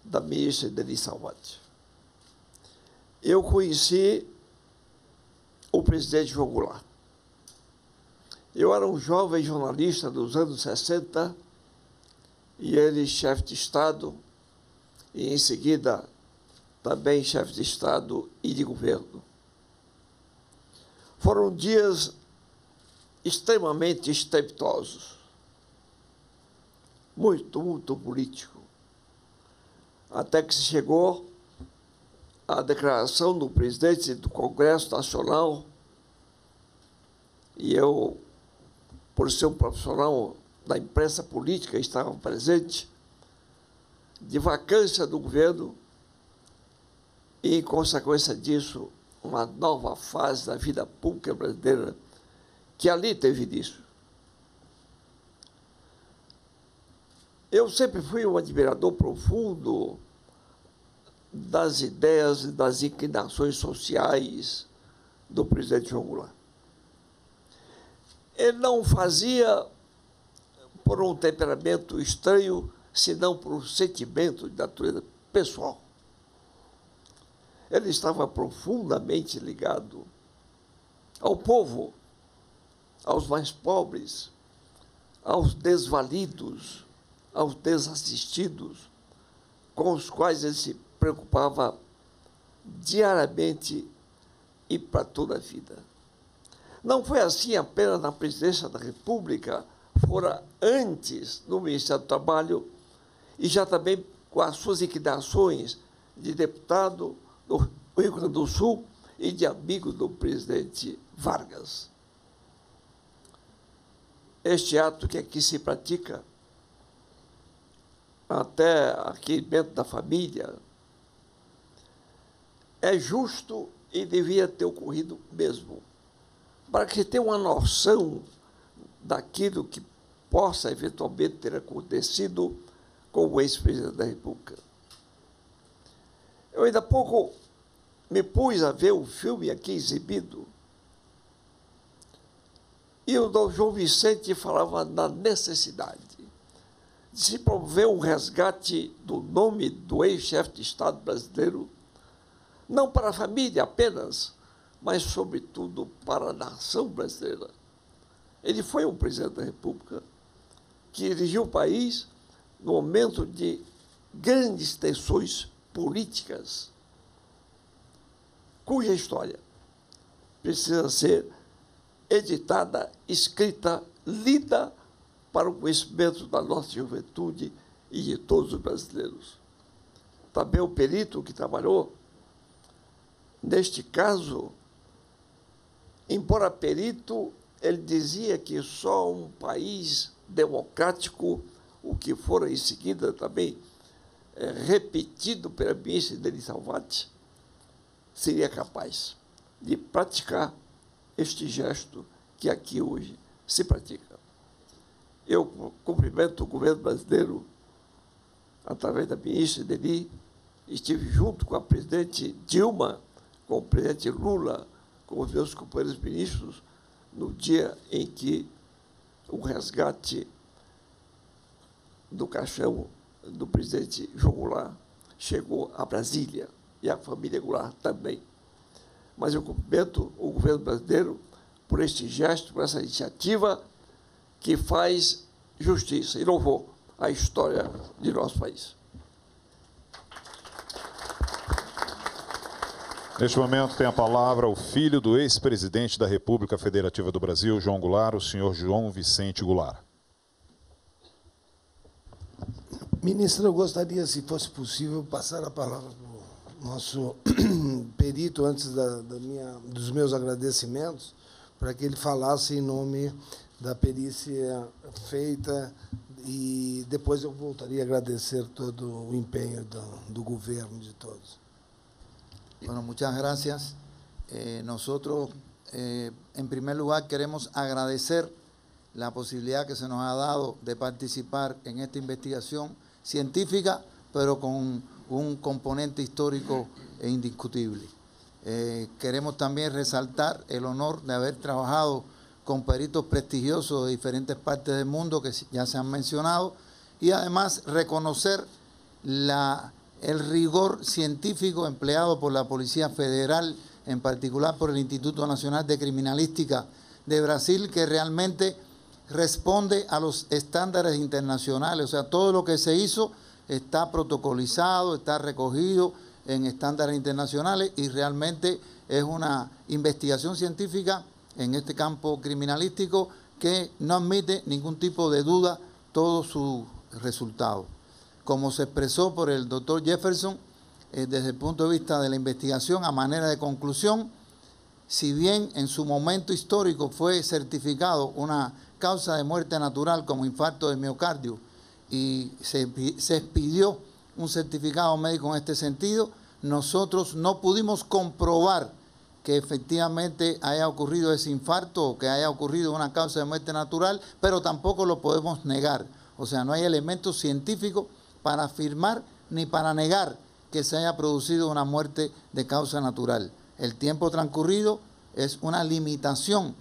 da ministra Denise Salvati. Eu conheci o presidente João. Eu era um jovem jornalista dos anos 60 e ele chefe de Estado e em seguida também chefe de Estado e de governo. Foram dias extremamente estrepitosos, muito, muito político, até que se chegou à declaração do presidente do Congresso Nacional e eu, por ser um profissional da imprensa política, estava presente, de vacância do governo e, em consequência disso, uma nova fase da vida pública brasileira que ali teve início. Eu sempre fui um admirador profundo das ideias e das inclinações sociais do presidente João Goulart. Ele não fazia por um temperamento estranho, senão por um sentimento de natureza pessoal. Ele estava profundamente ligado ao povo, aos mais pobres, aos desvalidos, aos desassistidos, com os quais ele se preocupava diariamente e para toda a vida. Não foi assim apenas na presidência da República, fora antes no Ministério do Trabalho e já também com as suas liquidações de deputado do Rio Grande do Sul e de amigo do presidente Vargas. Este ato que aqui se pratica, até aqui dentro da família, é justo e devia ter ocorrido mesmo, para que tenha uma noção daquilo que possa eventualmente ter acontecido com o ex-presidente da República. Eu ainda há pouco me pus a ver o filme aqui exibido e o Dom João Vicente falava da necessidade de se promover um resgate do nome do ex-chefe de Estado brasileiro, não para a família apenas, mas, sobretudo, para a nação brasileira. Ele foi um presidente da República que dirigiu o país no momento de grandes tensões políticas, cuja história precisa ser editada, escrita, lida para o conhecimento da nossa juventude e de todos os brasileiros. Também o perito que trabalhou, neste caso, embora perito, ele dizia que só um país democrático, o que fora em seguida também é, repetido pela ministra Denise Salvati, seria capaz de praticar este gesto que aqui hoje se pratica. Eu cumprimento o governo brasileiro através da ministra Deni, estive junto com a presidente Dilma, com o presidente Lula, com os meus companheiros ministros, no dia em que o resgate do caixão do presidente João Goulart chegou a Brasília e a família Goulart também. Mas eu cumprimento o governo brasileiro por este gesto, por essa iniciativa que faz justiça e louvor à história de nosso país. Neste momento tem a palavra o filho do ex-presidente da República Federativa do Brasil, João Goulart, o senhor João Vicente Goulart. Ministro, eu gostaria, se fosse possível, passar a palavra para o nosso <clears throat> perito, antes da, da minha, dos meus agradecimentos, para que ele falasse em nome da perícia feita e depois eu voltaria a agradecer todo o empenho do, do governo de todos. Bueno, muchas gracias. Eh, nosotros, eh, en primer lugar, queremos agradecer la posibilidad que se nos ha dado de participar en esta investigación científica, pero con un componente histórico e indiscutible. Eh, queremos también resaltar el honor de haber trabajado con peritos prestigiosos de diferentes partes del mundo que ya se han mencionado y además reconocer la, el rigor científico empleado por la Policía Federal, en particular por el Instituto Nacional de Criminalística de Brasil, que realmente responde a los estándares internacionales. O sea, todo lo que se hizo está protocolizado, está recogido en estándares internacionales y realmente es una investigación científica en este campo criminalístico que no admite ningún tipo de duda todo su resultado. Como se expresó por el doctor Jefferson, eh, desde el punto de vista de la investigación, a manera de conclusión, si bien en su momento histórico fue certificado una causa de muerte natural como infarto de miocardio y se, se expidió un certificado médico en este sentido, nosotros no pudimos comprobar que efectivamente haya ocurrido ese infarto o que haya ocurrido una causa de muerte natural, pero tampoco lo podemos negar. O sea, no hay elementos científicos para afirmar ni para negar que se haya producido una muerte de causa natural. El tiempo transcurrido es una limitación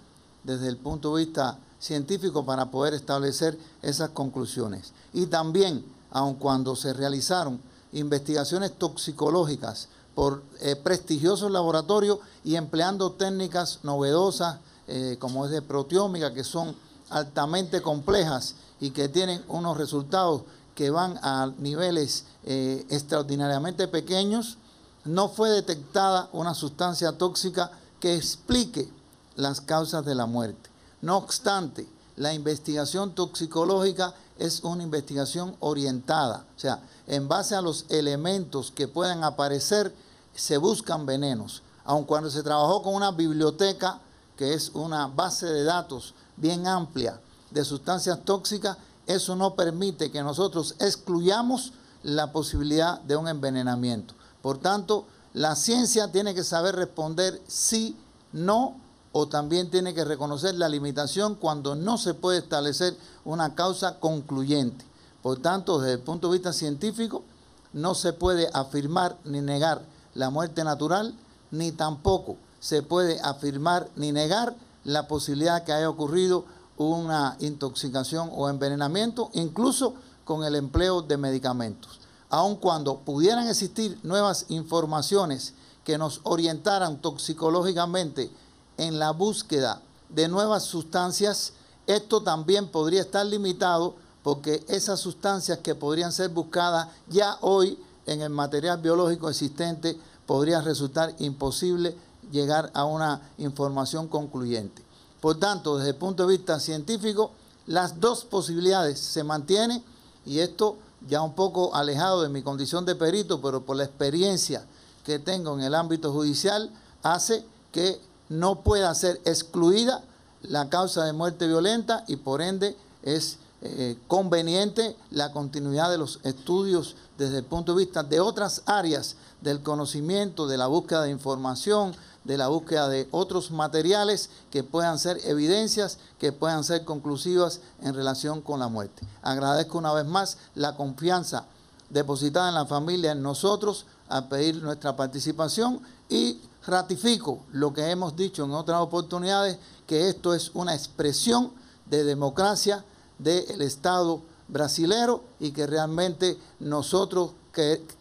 desde el punto de vista científico para poder establecer esas conclusiones. Y también, aun cuando se realizaron investigaciones toxicológicas por eh, prestigiosos laboratorios y empleando técnicas novedosas eh, como es de proteómica, que son altamente complejas y que tienen unos resultados que van a niveles eh, extraordinariamente pequeños, no fue detectada una sustancia tóxica que explique las causas de la muerte. No obstante, la investigación toxicológica es una investigación orientada, o sea, en base a los elementos que puedan aparecer, se buscan venenos. Aun cuando se trabajó con una biblioteca, que es una base de datos bien amplia de sustancias tóxicas, eso no permite que nosotros excluyamos la posibilidad de un envenenamiento. Por tanto, la ciencia tiene que saber responder sí, no o también tiene que reconocer la limitación cuando no se puede establecer una causa concluyente. Por tanto, desde el punto de vista científico, no se puede afirmar ni negar la muerte natural, ni tampoco se puede afirmar ni negar la posibilidad que haya ocurrido una intoxicación o envenenamiento, incluso con el empleo de medicamentos. Aun cuando pudieran existir nuevas informaciones que nos orientaran toxicológicamente en la búsqueda de nuevas sustancias, esto también podría estar limitado porque esas sustancias que podrían ser buscadas ya hoy en el material biológico existente podría resultar imposible llegar a una información concluyente. Por tanto, desde el punto de vista científico, las dos posibilidades se mantienen y esto ya un poco alejado de mi condición de perito, pero por la experiencia que tengo en el ámbito judicial, hace que no pueda ser excluida la causa de muerte violenta y por ende es eh, conveniente la continuidad de los estudios desde el punto de vista de otras áreas del conocimiento, de la búsqueda de información, de la búsqueda de otros materiales que puedan ser evidencias, que puedan ser conclusivas en relación con la muerte. Agradezco una vez más la confianza depositada en la familia, en nosotros, a pedir nuestra participación y ratifico lo que hemos dicho en otras oportunidades, que esto es una expresión de democracia del Estado brasilero y que realmente nosotros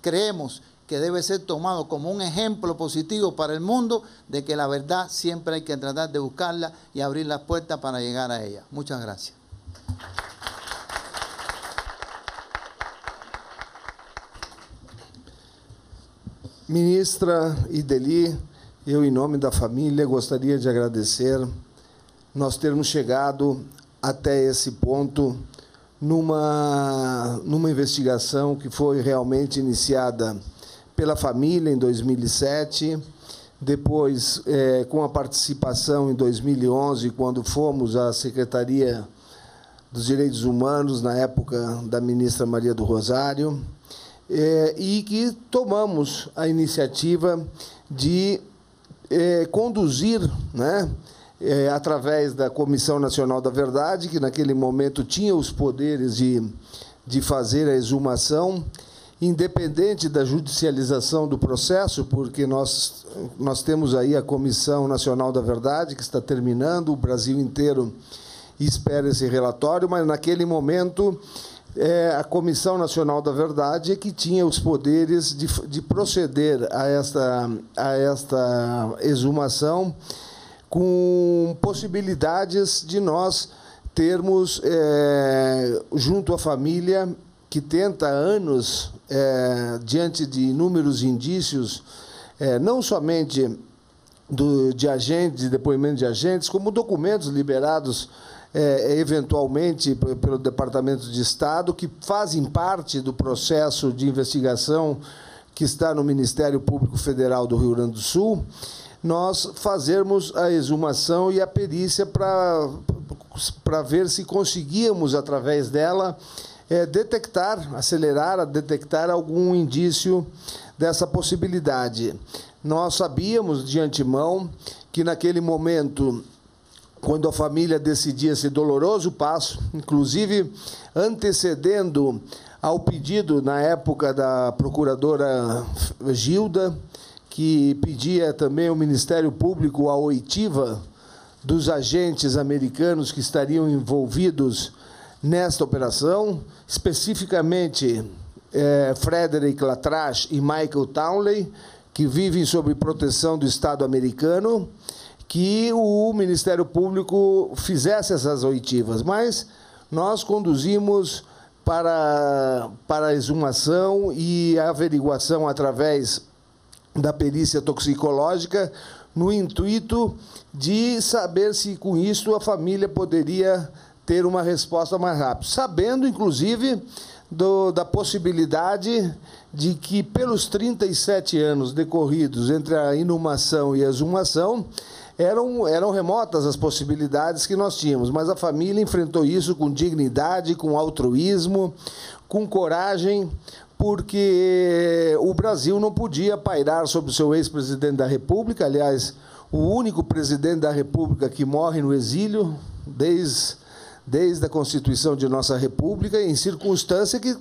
creemos que debe ser tomado como un ejemplo positivo para el mundo de que la verdad siempre hay que tratar de buscarla y abrir las puertas para llegar a ella. Muchas gracias. Ministra Ideli, eu, em nome da família, gostaria de agradecer nós termos chegado até esse ponto numa, numa investigação que foi realmente iniciada pela família em 2007, depois é, com a participação em 2011, quando fomos à Secretaria dos Direitos Humanos, na época da ministra Maria do Rosário, é, e que tomamos a iniciativa de é, conduzir, né, é, através da Comissão Nacional da Verdade, que naquele momento tinha os poderes de, de fazer a exumação, independente da judicialização do processo, porque nós, nós temos aí a Comissão Nacional da Verdade, que está terminando, o Brasil inteiro espera esse relatório, mas naquele momento é, a Comissão Nacional da Verdade é que tinha os poderes de, de proceder a esta, a esta exumação com possibilidades de nós termos, é, junto à família, que tenta anos, é, diante de inúmeros indícios, é, não somente do, de agentes, de de agentes, como documentos liberados é, eventualmente pelo Departamento de Estado, que fazem parte do processo de investigação que está no Ministério Público Federal do Rio Grande do Sul, nós fazermos a exumação e a perícia para ver se conseguíamos, através dela, é, detectar, acelerar detectar algum indício dessa possibilidade. Nós sabíamos de antemão que naquele momento quando a família decidia esse doloroso passo, inclusive antecedendo ao pedido na época da procuradora Gilda, que pedia também ao Ministério Público a oitiva dos agentes americanos que estariam envolvidos nesta operação, especificamente é, Frederick Latrache e Michael Townley, que vivem sob proteção do Estado americano que o Ministério Público fizesse essas oitivas, mas nós conduzimos para, para a exumação e a averiguação através da perícia toxicológica, no intuito de saber se com isso a família poderia ter uma resposta mais rápida, sabendo inclusive do, da possibilidade de que pelos 37 anos decorridos entre a inumação e a exumação, eram, eram remotas as possibilidades que nós tínhamos, mas a família enfrentou isso com dignidade, com altruísmo, com coragem, porque o Brasil não podia pairar sobre o seu ex-presidente da República, aliás, o único presidente da República que morre no exílio desde, desde a constituição de nossa República, em circunstância que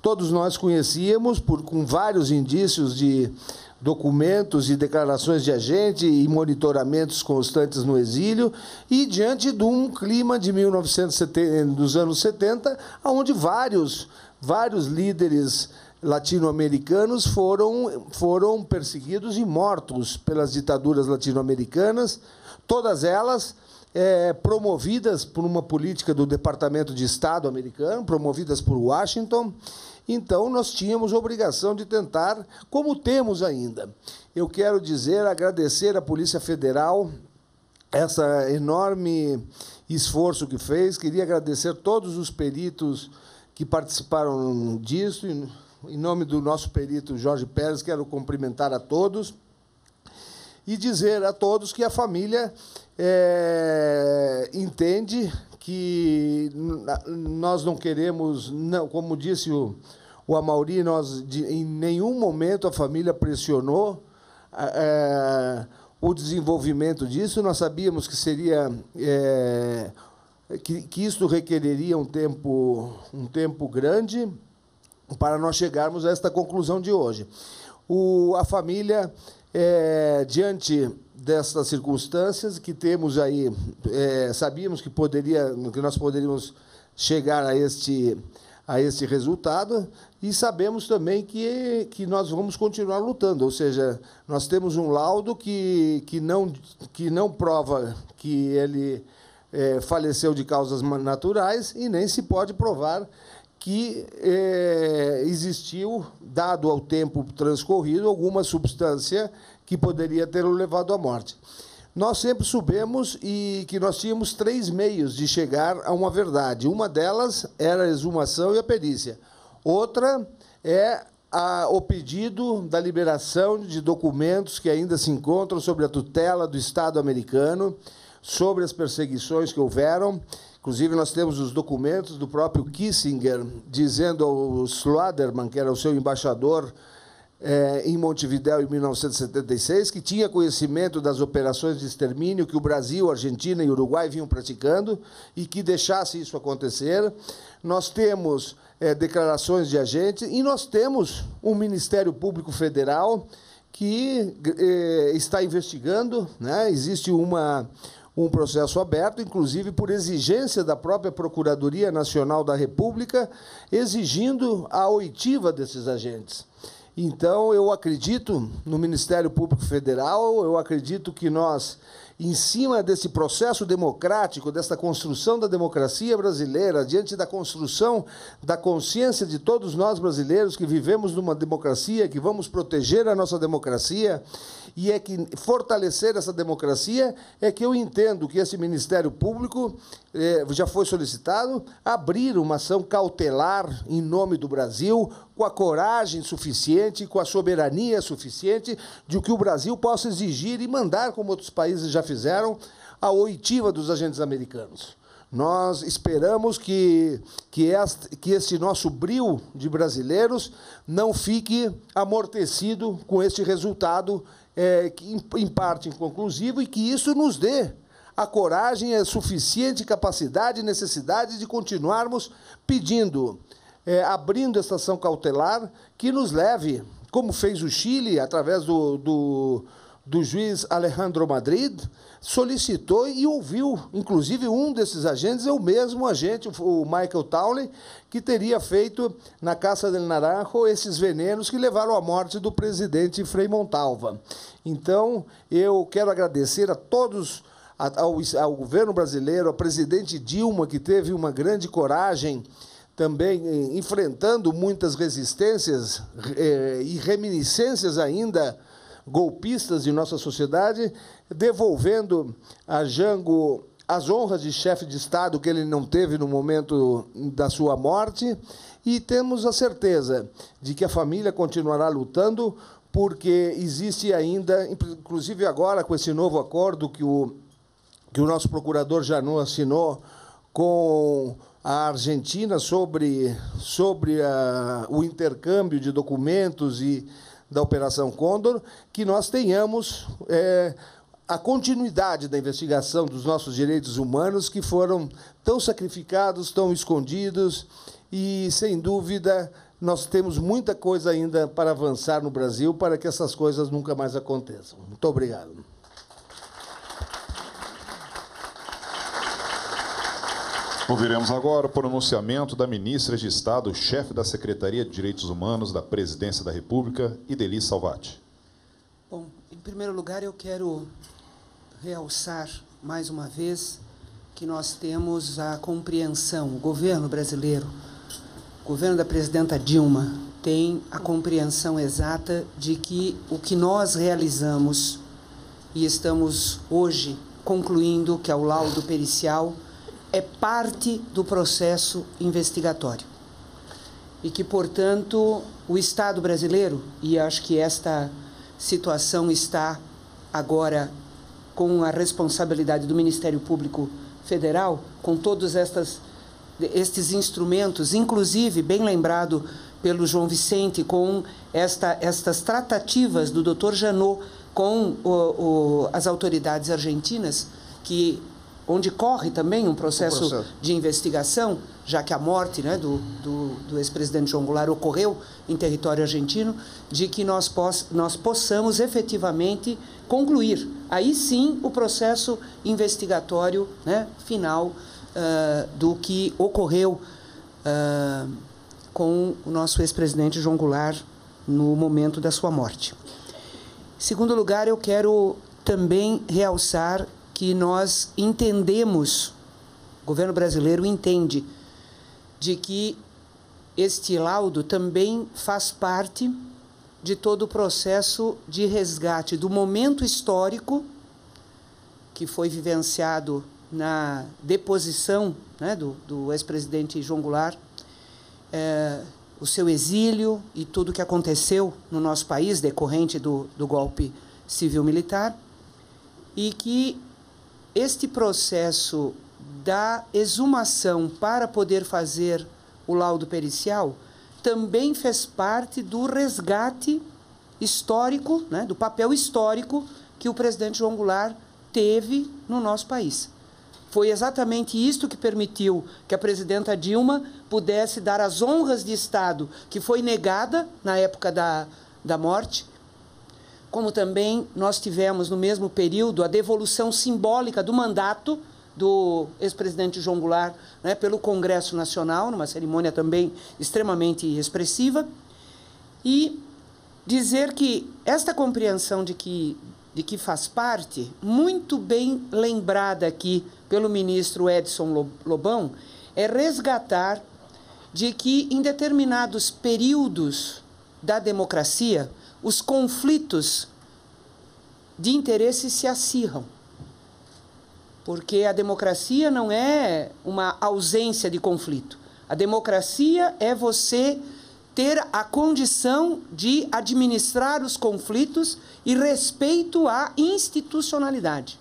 todos nós conhecíamos, por, com vários indícios de documentos e declarações de agente e monitoramentos constantes no exílio, e diante de um clima de 1970, dos anos 70, onde vários, vários líderes latino-americanos foram, foram perseguidos e mortos pelas ditaduras latino-americanas, todas elas é, promovidas por uma política do Departamento de Estado americano, promovidas por Washington, então, nós tínhamos obrigação de tentar, como temos ainda. Eu quero dizer, agradecer à Polícia Federal essa enorme esforço que fez. Queria agradecer todos os peritos que participaram disso. Em nome do nosso perito Jorge Pérez, quero cumprimentar a todos e dizer a todos que a família é, entende que nós não queremos, não, como disse o, o Amauri, nós de, em nenhum momento a família pressionou é, o desenvolvimento disso. Nós sabíamos que seria é, que, que isso requereria um tempo, um tempo grande para nós chegarmos a esta conclusão de hoje. O, a família, é, diante dessas circunstâncias que temos aí, é, sabíamos que poderia, que nós poderíamos chegar a este a este resultado e sabemos também que, que nós vamos continuar lutando, ou seja, nós temos um laudo que, que, não, que não prova que ele é, faleceu de causas naturais e nem se pode provar que é, existiu, dado ao tempo transcorrido, alguma substância que poderia ter o levado à morte. Nós sempre soubemos e que nós tínhamos três meios de chegar a uma verdade. Uma delas era a exumação e a perícia. Outra é a, o pedido da liberação de documentos que ainda se encontram sobre a tutela do Estado americano, sobre as perseguições que houveram, Inclusive, nós temos os documentos do próprio Kissinger dizendo ao Sloderman, que era o seu embaixador é, em Montevidéu em 1976, que tinha conhecimento das operações de extermínio que o Brasil, Argentina e Uruguai vinham praticando e que deixasse isso acontecer. Nós temos é, declarações de agentes e nós temos um Ministério Público Federal que é, está investigando, né? existe uma, um processo aberto, inclusive por exigência da própria Procuradoria Nacional da República, exigindo a oitiva desses agentes. Então, eu acredito no Ministério Público Federal, eu acredito que nós, em cima desse processo democrático, dessa construção da democracia brasileira, diante da construção da consciência de todos nós brasileiros que vivemos numa democracia, que vamos proteger a nossa democracia, e é que fortalecer essa democracia é que eu entendo que esse Ministério Público já foi solicitado abrir uma ação cautelar em nome do Brasil, com a coragem suficiente, com a soberania suficiente, de que o Brasil possa exigir e mandar, como outros países já fizeram, a oitiva dos agentes americanos. Nós esperamos que, que, este, que este nosso bril de brasileiros não fique amortecido com este resultado é, em, em parte inconclusivo, e que isso nos dê a coragem, a suficiente capacidade e necessidade de continuarmos pedindo, é, abrindo esta ação cautelar que nos leve, como fez o Chile, através do, do, do juiz Alejandro Madrid, solicitou e ouviu, inclusive um desses agentes é o mesmo agente, o Michael Townley, que teria feito na Caça del Naranjo esses venenos que levaram à morte do presidente Frei Montalva. Então, eu quero agradecer a todos ao, ao governo brasileiro, ao presidente Dilma, que teve uma grande coragem também eh, enfrentando muitas resistências eh, e reminiscências ainda golpistas de nossa sociedade, devolvendo a Jango as honras de chefe de Estado que ele não teve no momento da sua morte, e temos a certeza de que a família continuará lutando, porque existe ainda, inclusive agora com esse novo acordo que o, que o nosso procurador Janot assinou com a Argentina sobre, sobre a, o intercâmbio de documentos e da Operação Condor, que nós tenhamos é, a continuidade da investigação dos nossos direitos humanos que foram tão sacrificados, tão escondidos e, sem dúvida, nós temos muita coisa ainda para avançar no Brasil para que essas coisas nunca mais aconteçam. Muito obrigado. Ouviremos agora o pronunciamento da ministra de Estado, chefe da Secretaria de Direitos Humanos da Presidência da República, Ideli Salvati. Bom, em primeiro lugar, eu quero realçar mais uma vez que nós temos a compreensão, o governo brasileiro, o governo da presidenta Dilma, tem a compreensão exata de que o que nós realizamos e estamos hoje concluindo, que é o laudo pericial, é parte do processo investigatório. E que, portanto, o Estado brasileiro, e acho que esta situação está agora com a responsabilidade do Ministério Público Federal, com todos estas, estes instrumentos, inclusive, bem lembrado pelo João Vicente, com esta, estas tratativas do Dr. Janot com o, o, as autoridades argentinas, que onde corre também um processo, um processo, de investigação, já que a morte né, do, do, do ex-presidente João Goulart ocorreu em território argentino, de que nós, poss, nós possamos efetivamente concluir, aí sim, o processo investigatório né, final uh, do que ocorreu uh, com o nosso ex-presidente João Goulart no momento da sua morte. Em segundo lugar, eu quero também realçar que nós entendemos, o governo brasileiro entende, de que este laudo também faz parte de todo o processo de resgate do momento histórico que foi vivenciado na deposição né, do, do ex-presidente João Goulart, é, o seu exílio e tudo o que aconteceu no nosso país decorrente do, do golpe civil-militar, e que este processo da exumação para poder fazer o laudo pericial também fez parte do resgate histórico, né, do papel histórico que o presidente João Goulart teve no nosso país. Foi exatamente isto que permitiu que a presidenta Dilma pudesse dar as honras de Estado que foi negada na época da, da morte, como também nós tivemos no mesmo período a devolução simbólica do mandato do ex-presidente João Goulart né, pelo Congresso Nacional, numa cerimônia também extremamente expressiva, e dizer que esta compreensão de que, de que faz parte, muito bem lembrada aqui pelo ministro Edson Lobão, é resgatar de que em determinados períodos da democracia, os conflitos de interesse se acirram porque a democracia não é uma ausência de conflito. A democracia é você ter a condição de administrar os conflitos e respeito à institucionalidade.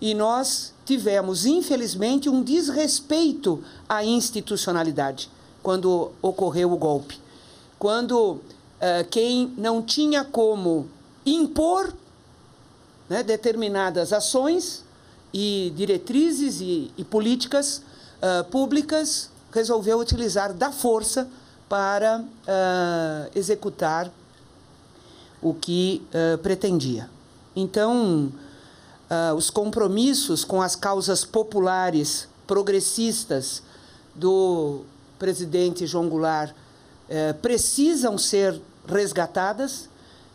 E nós tivemos, infelizmente, um desrespeito à institucionalidade quando ocorreu o golpe. Quando quem não tinha como impor né, determinadas ações e diretrizes e, e políticas uh, públicas resolveu utilizar da força para uh, executar o que uh, pretendia. Então, os compromissos com as causas populares progressistas do presidente João Goulart precisam ser resgatadas.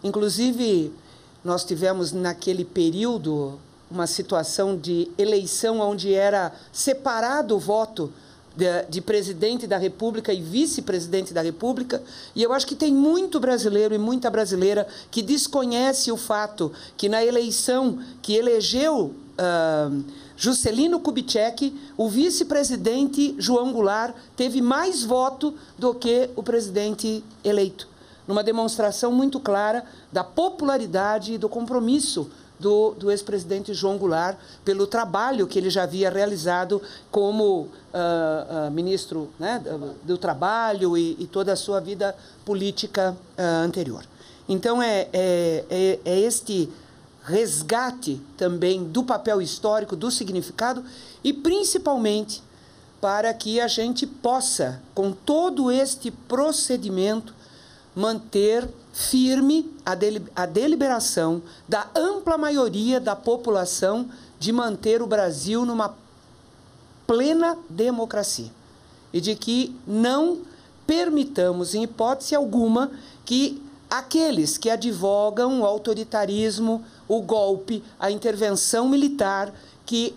Inclusive, nós tivemos naquele período uma situação de eleição onde era separado o voto de, de, presidente da República e vice-presidente da República. E eu acho que tem muito brasileiro e muita brasileira que desconhece o fato que na eleição que elegeu uh, Juscelino Kubitschek, o vice-presidente João Goulart teve mais voto do que o presidente eleito. Numa demonstração muito clara da popularidade e do compromisso do, do ex-presidente João Goulart pelo trabalho que ele já havia realizado como uh, uh, ministro né, do, Trabalho e, e, toda a sua vida política uh, anterior. Então, é, é, é, é este resgate também do papel histórico, do significado e principalmente para que a gente possa, com todo este procedimento, manter firme a, a deliberação da ampla maioria da população de manter o Brasil numa plena democracia e de que não permitamos, em hipótese alguma, que aqueles que advogam o autoritarismo, o golpe, a intervenção militar, que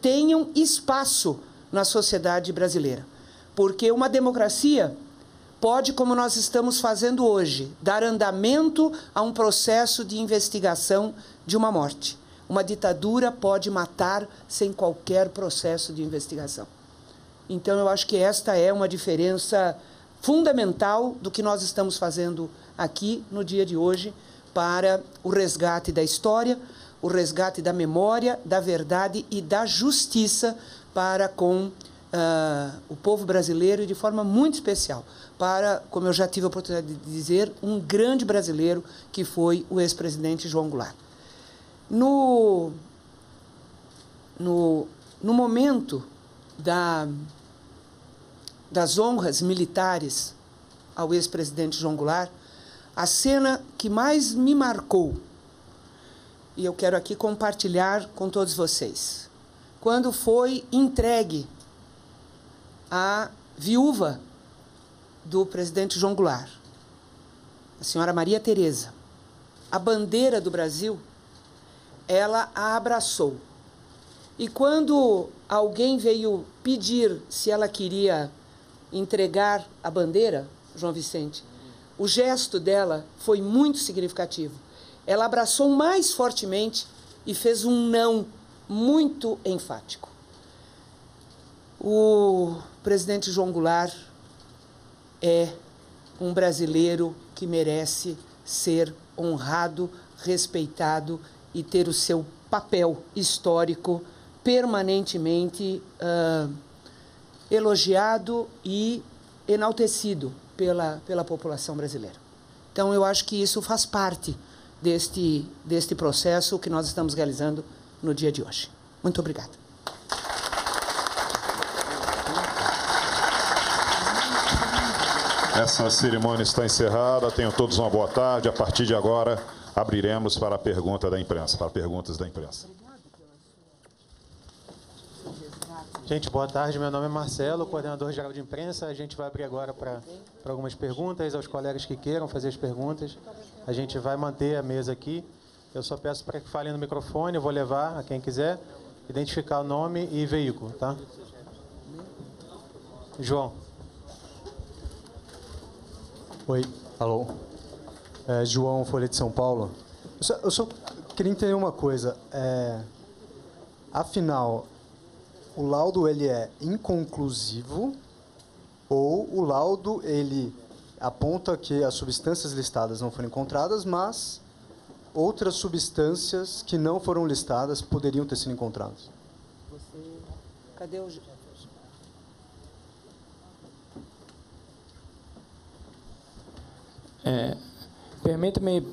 tenham espaço na sociedade brasileira. Porque uma democracia pode, como nós estamos fazendo hoje, dar andamento a um processo de investigação de uma morte. Uma ditadura pode matar sem qualquer processo de investigação. Então, eu acho que esta é uma diferença fundamental do que nós estamos fazendo aqui no dia de hoje para o resgate da história, o resgate da memória, da verdade e da justiça para com uh, o povo brasileiro e de forma muito especial para, como eu já tive a oportunidade de dizer, um grande brasileiro que foi o ex-presidente João Goulart. No, no, no momento da, das honras militares ao ex-presidente João Goulart, a cena que mais me marcou, e eu quero aqui compartilhar com todos vocês, quando foi entregue a viúva do presidente João Goulart, a senhora Maria Tereza, a bandeira do Brasil, ela a abraçou. E quando alguém veio pedir se ela queria entregar a bandeira, João Vicente, o gesto dela foi muito significativo. Ela abraçou mais fortemente e fez um não muito enfático. O presidente João Goulart é um brasileiro que merece ser honrado, respeitado e ter o seu papel histórico permanentemente uh, elogiado e enaltecido pela, pela população brasileira. Então, eu acho que isso faz parte deste, deste processo que nós estamos realizando no dia de hoje. Muito obrigada. Essa cerimônia está encerrada. Tenham todos uma boa tarde. A partir de agora, abriremos para a pergunta da imprensa, para perguntas da imprensa. Gente, boa tarde. Meu nome é Marcelo, coordenador geral de imprensa. A gente vai abrir agora para, algumas perguntas aos colegas que queiram fazer as perguntas. A gente vai manter a mesa aqui. Eu só peço para que falem no microfone, eu vou levar a quem quiser, identificar o nome e veículo, tá? João. Oi, alô. É, João, Folha de São Paulo. Eu só, eu só queria entender uma coisa. É, afinal, o laudo ele é inconclusivo ou o laudo ele aponta que as substâncias listadas não foram encontradas, mas outras substâncias que não foram listadas poderiam ter sido encontradas. Você... Cadê o É, Permita-me,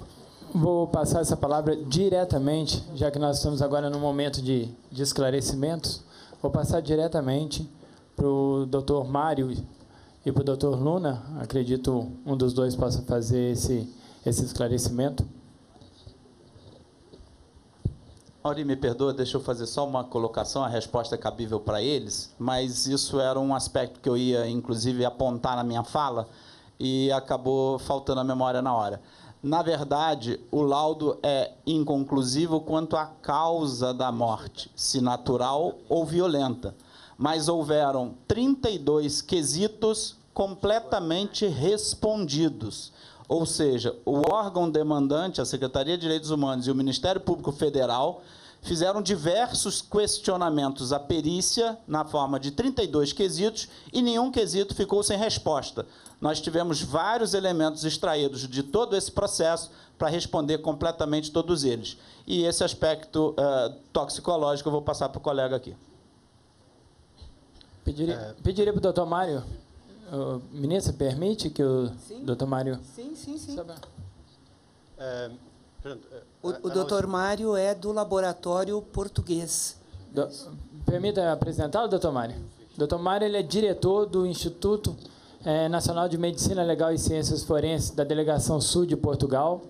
vou passar essa palavra diretamente, já que nós estamos agora no momento de, de esclarecimentos, vou passar diretamente para o doutor Mário e para o doutor Luna. Acredito um dos dois possa fazer esse, esse esclarecimento. Mauri, me perdoa, deixa eu fazer só uma colocação, a resposta é cabível para eles, mas isso era um aspecto que eu ia, inclusive, apontar na minha fala, e acabou faltando a memória na hora. Na verdade, o laudo é inconclusivo quanto à causa da morte, se natural ou violenta. Mas houveram 32 quesitos completamente respondidos. Ou seja, o órgão demandante, a Secretaria de Direitos Humanos e o Ministério Público Federal fizeram diversos questionamentos à perícia na forma de 32 quesitos e nenhum quesito ficou sem resposta. Nós tivemos vários elementos extraídos de todo esse processo para responder completamente todos eles. E esse aspecto uh, toxicológico eu vou passar para o colega aqui. Pediria, é... pediria para o doutor Mário, uh, ministro, permite que o sim. doutor Mário... Sim, sim, sim. É, o, o doutor Mário é do laboratório português. Do, permita apresentar o doutor Mário. Doutor Mário ele é diretor do Instituto é, Nacional de Medicina Legal e Ciências Forenses da Delegação Sul de Portugal.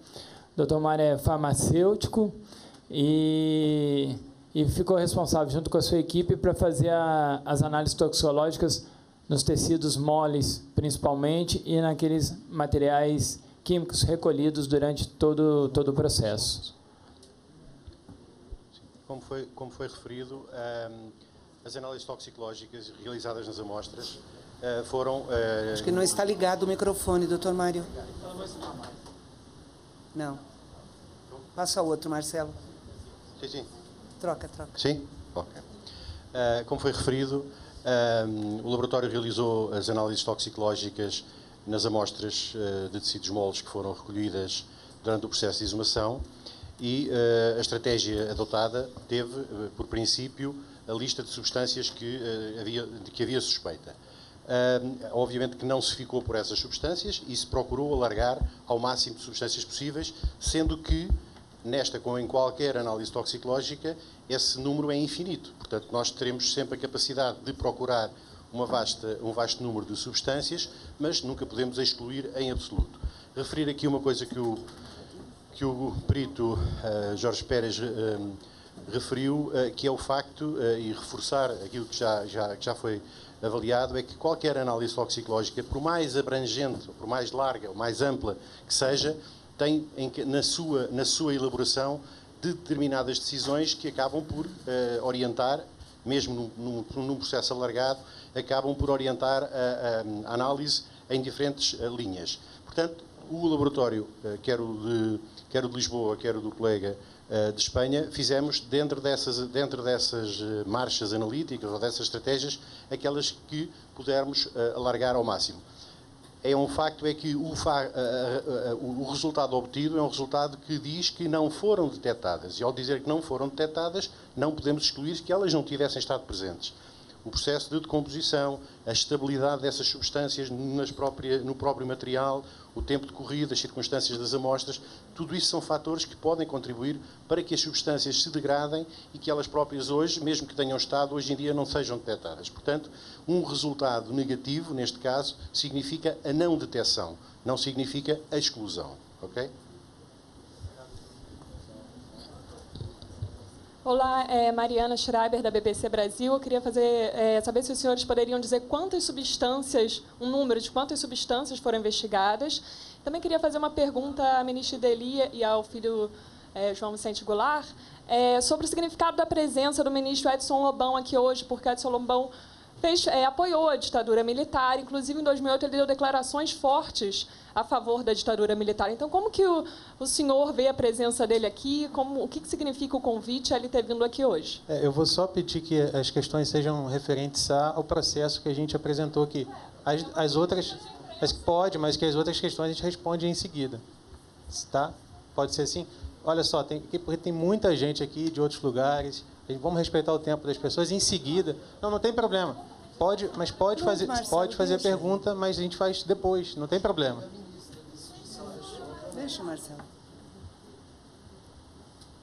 Doutor Mário é farmacêutico e, e ficou responsável, junto com a sua equipe, para fazer a, as análises toxicológicas nos tecidos moles, principalmente, e naqueles materiais químicos recolhidos durante todo, todo o processo. Como foi, como foi referido, ehm, as análises toxicológicas realizadas nas amostras foram... Uh, Acho que não está ligado o microfone, doutor Mário. Não. Passa o outro, Marcelo. Sim, sim. Troca, troca. Sim? Ok. Uh, como foi referido, ehm, o laboratório realizou as análises toxicológicas nas amostras uh, de tecidos moles que foram recolhidas durante o processo de exumação e uh, a estratégia adotada teve, uh, por princípio, a lista de substâncias que, havia, de que havia suspeita. Obviamente que não se ficou por essas substâncias e se procurou alargar ao máximo de substâncias possíveis, sendo que, nesta como em qualquer análise toxicológica, esse número é infinito. Portanto, nós teremos sempre a capacidade de procurar vasta, um vasto número de substâncias, mas nunca podemos excluir em absoluto. Referir aqui uma coisa que o, que o perito uh, Jorge Pérez uh, referiu, uh, que é o facto, e reforçar aquilo que já, já, que já foi avaliado, é que qualquer análise toxicológica, por mais abrangente, por mais larga, ou mais ampla que seja, tem em, na, sua, na sua elaboração determinadas decisões que acabam por orientar, mesmo num, num, num processo alargado, acabam por orientar a, a análise em diferentes eh, linhas. Portanto, o laboratório, eh, quer o de, quer o de Lisboa, quer o do colega de Espanha, fizemos dentro dessas, dentro dessas marchas analíticas ou dessas estratégias aquelas que pudermos alargar ao máximo. é um facto é que o, o, resultado obtido é um resultado que diz que não foram detectadas. E ao dizer que não foram detectadas, não podemos excluir que elas não tivessem estado presentes o processo de decomposição, a estabilidade dessas substâncias nas própria, no próprio material, o tempo de corrida, as circunstâncias das amostras, tudo isso são fatores que podem contribuir para que as substâncias se degradem e que elas próprias hoje, mesmo que tenham estado, hoje em dia não sejam detectadas. Portanto, um resultado negativo, neste caso, significa a não detecção, não significa a exclusão. ok? Olá, é Mariana Schreiber, da BBC Brasil. Eu queria fazer, é, saber se os senhores poderiam dizer quantas substâncias, um número de quantas substâncias foram investigadas. Também queria fazer uma pergunta à ministra Delia e ao filho é, João Vicente Goulart é, sobre o significado da presença do ministro Edson Lobão aqui hoje, porque Edson Lobão fez, é, apoiou a ditadura militar. Inclusive, em 2008, ele deu declarações fortes a favor da ditadura militar. Então, como que o, o senhor vê a presença dele aqui? Como, o que, que significa o convite a ele ter vindo aqui hoje? É, eu vou só pedir que as questões sejam referentes ao processo que a gente apresentou aqui. As, as outras, as, pode, mas que as outras questões a gente responde em seguida. Tá? Pode ser assim? Olha só, tem, porque tem muita gente aqui de outros lugares. Vamos respeitar o tempo das pessoas. Em seguida, não, não tem problema. Pode, mas pode não, fazer, Marcelo, pode fazer deixa. pergunta, mas a gente faz depois, não tem problema. Deixa, Marcelo.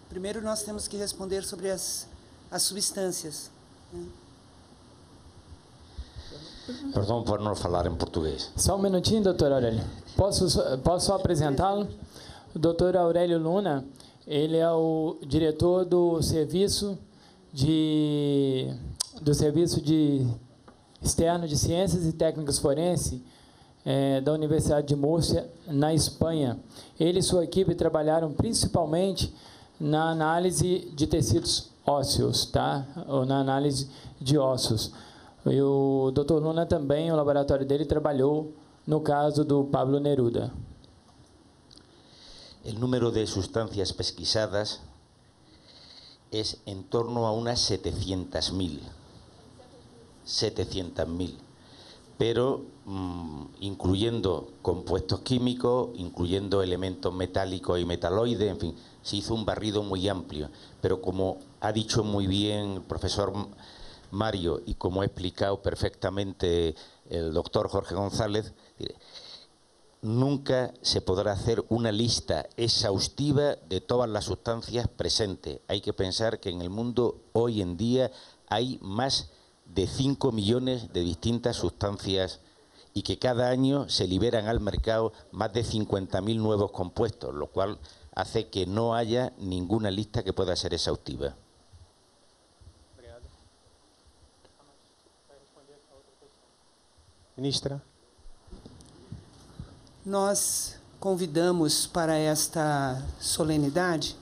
Primeiro nós temos que responder sobre as, as substâncias. Né? Perdão por não falar em português. Só um minutinho, doutor Aurélio. Posso, posso apresentá-lo? O doutor Aurélio Luna, ele é o diretor do serviço de do serviço de externo de Ciências e Técnicas Forenses é, da Universidade de Múrcia, na Espanha. Ele e sua equipe trabalharam principalmente na análise de tecidos ósseos, tá? ou na análise de ossos. E o Dr. Luna também, o laboratório dele, trabalhou no caso do Pablo Neruda. O número de substâncias pesquisadas é em torno a unas 700.000. 700.000, pero mmm, incluyendo compuestos químicos, incluyendo elementos metálicos y metaloides, en fin, se hizo un barrido muy amplio. Pero como ha dicho muy bien el profesor Mario y como ha explicado perfectamente el doctor Jorge González, nunca se podrá hacer una lista exhaustiva de todas las sustancias presentes. Hay que pensar que en el mundo hoy en día hay más de 5 millones de distintas sustancias y que cada año se liberan al mercado más de 50.000 nuevos compuestos, lo cual hace que no haya ninguna lista que pueda ser exhaustiva. Ministra. Nós convidamos para esta solenidade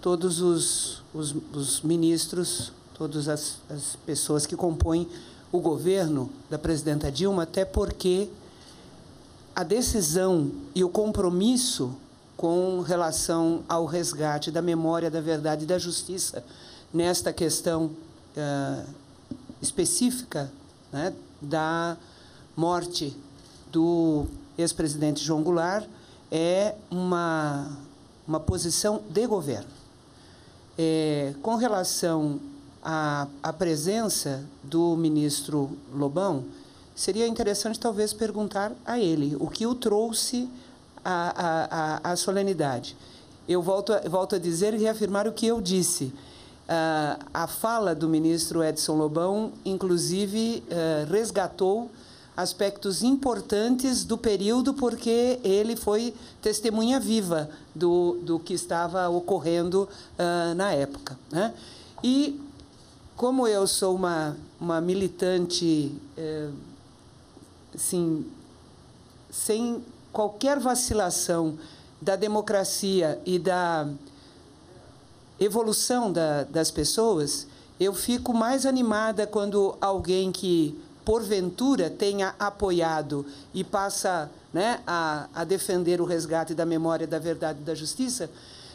todos os, os, os ministros todas as, as pessoas que compõem o governo da presidenta Dilma, até porque a decisão e o compromisso com relação ao resgate da memória, da verdade e da justiça nesta questão uh, específica né, da morte do ex-presidente João Goulart é uma, uma posição de governo. É, com relação a, a presença do ministro Lobão, seria interessante talvez perguntar a ele o que o trouxe à, à, à solenidade. Eu volto volto a dizer e reafirmar o que eu disse. Uh, a fala do ministro Edson Lobão, inclusive, uh, resgatou aspectos importantes do período, porque ele foi testemunha viva do, do que estava ocorrendo uh, na época. Né? E como eu sou uma, uma militante, é, assim, sem qualquer vacilação da democracia e da evolução da, das pessoas, eu fico mais animada quando alguém que, porventura, tenha apoiado e passa né, a, a defender o resgate da memória, da verdade e da justiça,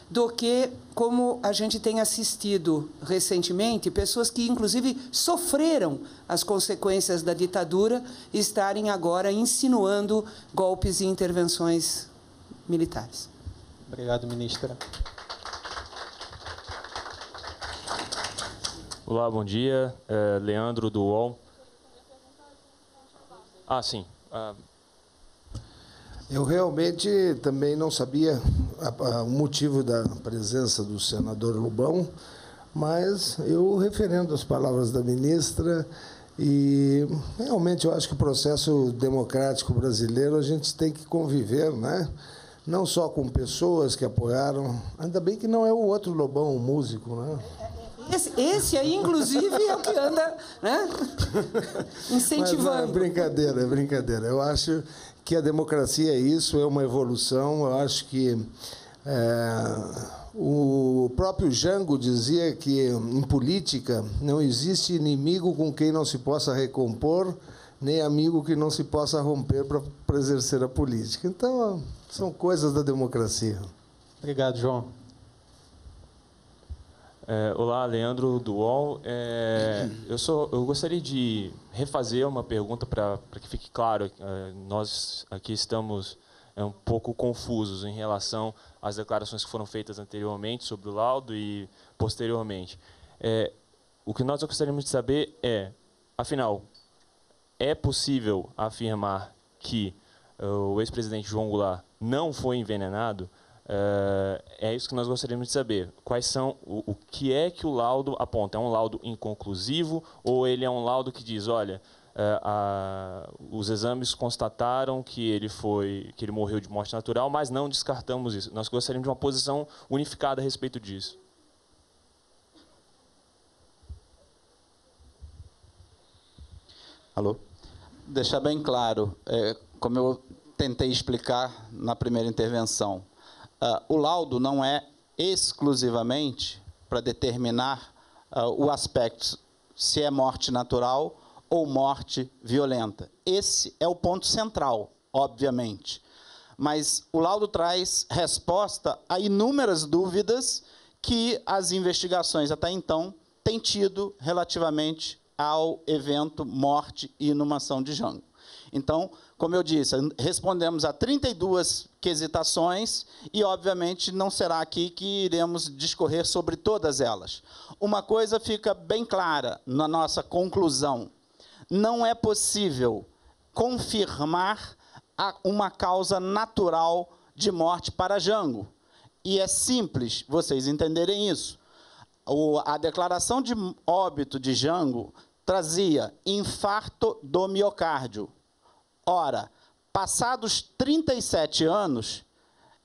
do que como a gente tem assistido recentemente, pessoas que inclusive sofreram as consequências da ditadura estarem agora insinuando golpes e intervenções militares. Obrigado, ministra. Olá, bom dia. É Leandro do UOL. Ah, sim. Ah, Eu realmente também não sabia o motivo da presença do senador Lobão, mas eu referendo as palavras da ministra e realmente eu acho que o processo democrático brasileiro a gente tem que conviver, né? Não só com pessoas que apoiaram, ainda bem que não é o outro Lobão, o músico, né? Esse, esse aí, inclusive, é o que anda né? <laughs> Mas, incentivando. é brincadeira, é brincadeira. Eu acho que a democracia é isso, é uma evolução. Eu acho que é, o próprio Jango dizia que em política não existe inimigo com quem não se possa recompor, nem amigo que não se possa romper para exercer a política. Então, são coisas da democracia. Obrigado, João. É, olá, Leandro do UOL. É, eu, sou, eu gostaria de refazer uma pergunta para que fique claro. É, nós aqui estamos é, um pouco confusos em relação às declarações que foram feitas anteriormente sobre o laudo e posteriormente. É, o que nós gostaríamos de saber é, afinal, é possível afirmar que uh, o ex-presidente João Goulart não foi envenenado? Uh, é isso que nós gostaríamos de saber. Quais são o, o que é que o laudo aponta? É um laudo inconclusivo ou ele é um laudo que diz, olha, uh, a, os exames constataram que ele foi, que ele morreu de morte natural, mas não descartamos isso. Nós gostaríamos de uma posição unificada a respeito disso. Alô? Deixar bem claro, é, como eu tentei explicar na primeira intervenção, ah, o laudo não é exclusivamente para determinar ah, o aspecto se é morte natural ou morte violenta. Esse é o ponto central, obviamente. Mas o laudo traz resposta a inúmeras dúvidas que as investigações até então têm tido relativamente ao evento morte e inumação de Jango. Então, como eu disse, respondemos a 32 quesitações e, obviamente, não será aqui que iremos discorrer sobre todas elas. Uma coisa fica bem clara na nossa conclusão: não é possível confirmar uma causa natural de morte para Jango. E é simples vocês entenderem isso. a declaração de óbito de Jango trazia infarto do miocárdio. Ora, passados 37 anos,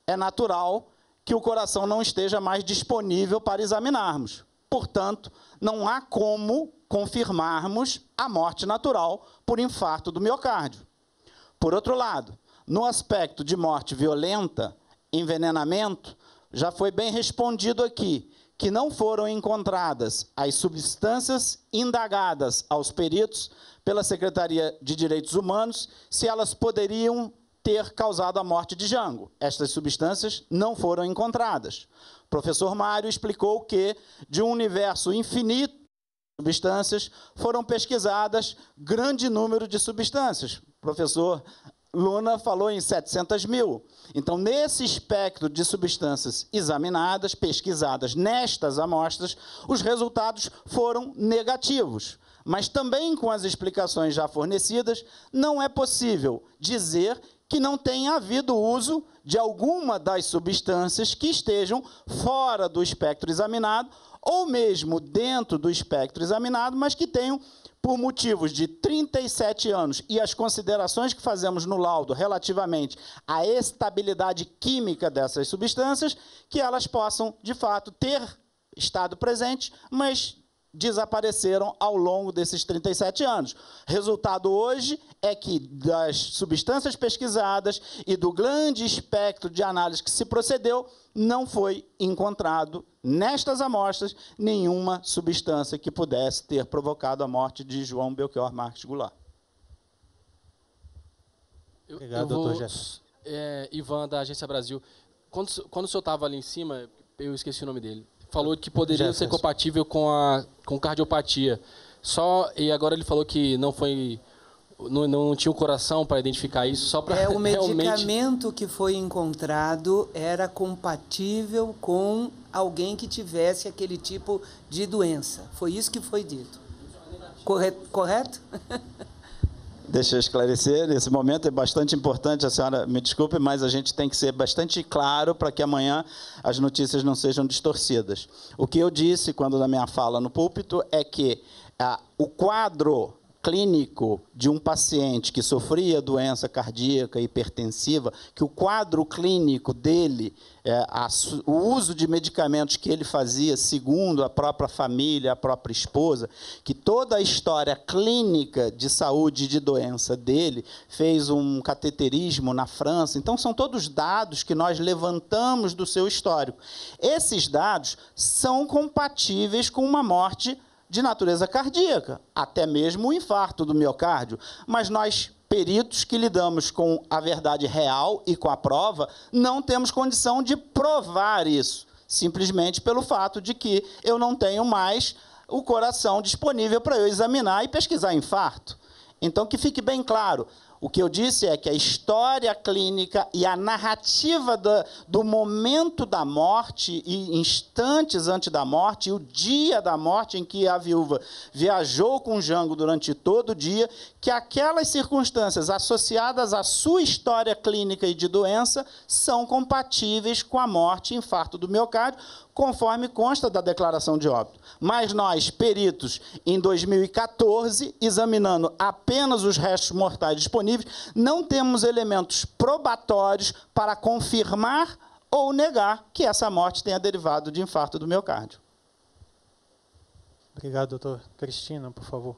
é natural que o coração não esteja mais disponível para examinarmos. Portanto, não há como confirmarmos a morte natural por infarto do miocárdio. Por outro lado, no aspecto de morte violenta, envenenamento, já foi bem respondido aqui que não foram encontradas as substâncias indagadas aos peritos pela Secretaria de Direitos Humanos se elas poderiam ter causado a morte de Jango. Estas substâncias não foram encontradas. O professor Mário explicou que, de um universo infinito de substâncias, foram pesquisadas grande número de substâncias. O professor Luna falou em 700 mil. Então, nesse espectro de substâncias examinadas, pesquisadas nestas amostras, os resultados foram negativos. Mas também com as explicações já fornecidas, não é possível dizer que não tenha havido uso de alguma das substâncias que estejam fora do espectro examinado, ou mesmo dentro do espectro examinado, mas que tenham por motivos de 37 anos e as considerações que fazemos no laudo relativamente à estabilidade química dessas substâncias, que elas possam, de fato, ter estado presentes, mas desapareceram ao longo desses 37 anos. Resultado hoje é que das substâncias pesquisadas e do grande espectro de análise que se procedeu, não foi encontrado nestas amostras nenhuma substância que pudesse ter provocado a morte de João Belchior Marques Goulart. Eu, Obrigado, eu vou, doutor Jefferson. é, Ivan, da Agência Brasil. Quando, quando o senhor estava ali em cima, eu esqueci o nome dele. Falou que poderia ser Jefferson. compatível com a com cardiopatia. Só e agora ele falou que não foi não, não tinha o coração para identificar isso, só para É, o <laughs> realmente medicamento que foi encontrado era compatível com alguém que tivesse aquele tipo de doença. Foi isso que foi dito. Correto? correto? <laughs> Deixa eu esclarecer, esse momento é bastante importante, a senhora me desculpe, mas a gente tem que ser bastante claro para que amanhã as notícias não sejam distorcidas. O que eu disse quando na minha fala no púlpito é que ah, o quadro clínico de um paciente que sofria doença cardíaca hipertensiva, que o quadro clínico dele, é, a o uso de medicamentos que ele fazia, segundo a própria família, a própria esposa, que toda a história clínica de saúde e de doença dele fez um cateterismo na França. Então, são todos dados que nós levantamos do seu histórico. Esses dados são compatíveis com uma morte de natureza cardíaca, até mesmo o infarto do miocárdio. Mas nós, peritos que lidamos com a verdade real e com a prova, não temos condição de provar isso, simplesmente pelo fato de que eu não tenho mais o coração disponível para eu examinar e pesquisar infarto. Então, que fique bem claro. O que eu disse é que a história clínica e a narrativa da- do momento da morte e instantes antes da morte, e o dia da morte em que a viúva viajou com Jango durante todo o dia, que aquelas circunstâncias associadas à sua história clínica e de doença são compatíveis com a morte e infarto do miocárdio, conforme consta da declaração de óbito. Mas nós, peritos, em 2014, examinando apenas os restos mortais disponíveis, não temos elementos probatórios para confirmar ou negar que essa morte tenha derivado de infarto do miocárdio. Obrigado, doutor. Cristina, por favor.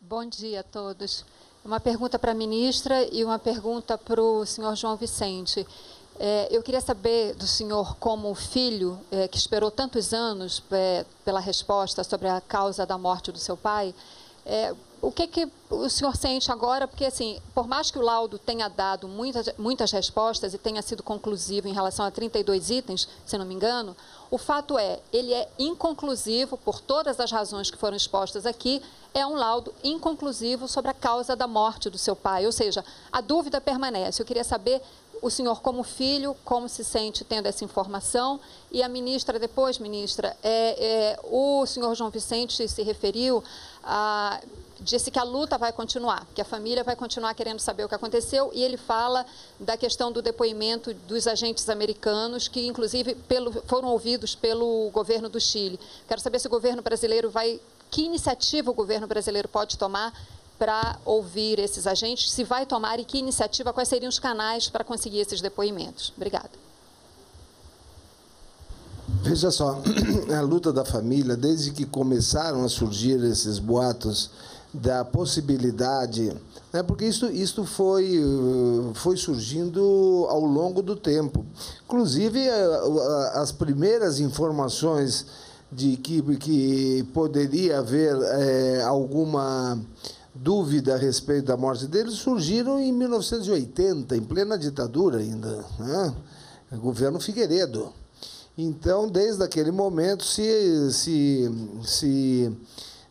Bom dia a todos. Uma pergunta para a ministra e uma pergunta para o senhor João Vicente. É, eu queria saber do senhor, como filho é, que esperou tantos anos é, pela resposta sobre a causa da morte do seu pai, é, o que, que o senhor sente agora? Porque, assim, por mais que o laudo tenha dado muitas, muitas respostas e tenha sido conclusivo em relação a 32 itens, se não me engano, o fato é, ele é inconclusivo por todas as razões que foram expostas aqui, é um laudo inconclusivo sobre a causa da morte do seu pai. Ou seja, a dúvida permanece. Eu queria saber o senhor, como filho, como se sente tendo essa informação? E a ministra, depois, ministra, é, é, o senhor João Vicente se referiu a. Disse que a luta vai continuar, que a família vai continuar querendo saber o que aconteceu, e ele fala da questão do depoimento dos agentes americanos, que inclusive pelo, foram ouvidos pelo governo do Chile. Quero saber se o governo brasileiro vai. Que iniciativa o governo brasileiro pode tomar para ouvir esses agentes, se vai tomar e que iniciativa, quais seriam os canais para conseguir esses depoimentos. Obrigada. Veja só, <clears throat> a luta da família, desde que começaram a surgir esses boatos da possibilidade, né, porque isso, isso foi, foi surgindo ao longo do tempo. Inclusive, as primeiras informações de que, que poderia haver eh, alguma dúvida a respeito da morte dele surgiram em 1980, em plena ditadura ainda, né? governo Figueiredo. Então, desde aquele momento, se, se, se,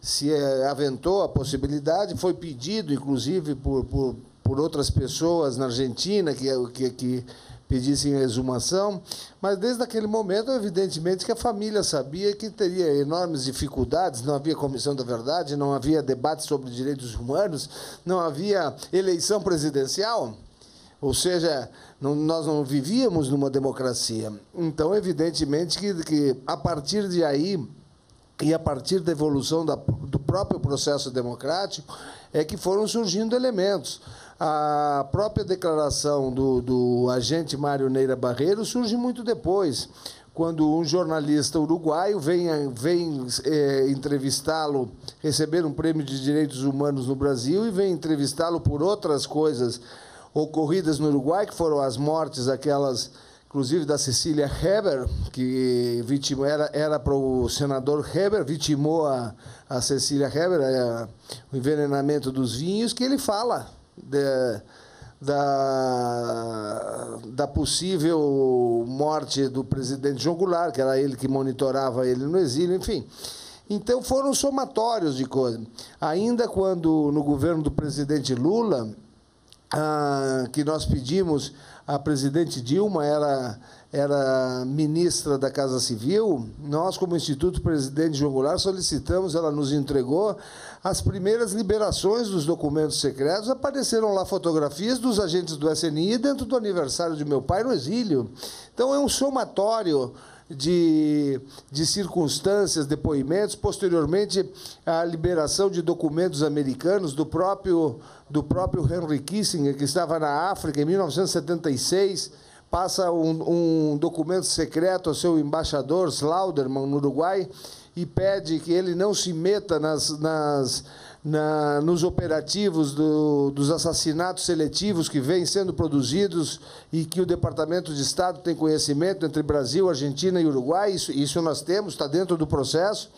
se aventou a possibilidade, foi pedido, inclusive, por, por, por outras pessoas na Argentina que, que, que pedissem a exumação, mas desde aquele momento, evidentemente, que a família sabia que teria enormes dificuldades, não havia comissão da verdade, não havia debate sobre direitos humanos, não havia eleição presidencial. Ou seja, não- nós não vivíamos numa democracia. Então, evidentemente que, que a partir de aí e a partir da evolução da- do próprio processo democrático é que foram surgindo elementos. A própria declaração do, do agente Mário Neira Barreiro surge muito depois, quando um jornalista uruguaio vem, vem eh, entrevistá-lo, receber um prêmio de direitos humanos no Brasil e vem entrevistá-lo por outras coisas ocorridas no Uruguai, que foram as mortes aquelas, inclusive da Cecília Heber, que vitimou, era, era para o senador Heber, vitimou a, a Cecília Heber, a, o envenenamento dos vinhos, que ele fala de- da, da possível morte do presidente João Goulart, que era ele que monitorava ele no exílio, enfim. Então foram somatórios de coisas. Ainda quando no governo do presidente Lula, ah, que nós pedimos a presidente Dilma era era ministra da Casa Civil, nós, como Instituto Presidente João Goulart, solicitamos, ela nos entregou as primeiras liberações dos documentos secretos. Apareceram lá fotografias dos agentes do SNI dentro do aniversário de meu pai no exílio. Então, é um somatório de, de circunstâncias, depoimentos, posteriormente a liberação de documentos americanos do próprio, do próprio Henry Kissinger, que estava na África em 1976 passa um, um documento secreto ao seu embaixador, Slauderman, no Uruguai, e pede que ele não se meta nas, nas, na, nos operativos do, dos assassinatos seletivos que vêm sendo produzidos e que o Departamento de Estado tem conhecimento entre Brasil, Argentina e Uruguai. Isso, isso nós temos, está dentro do processo.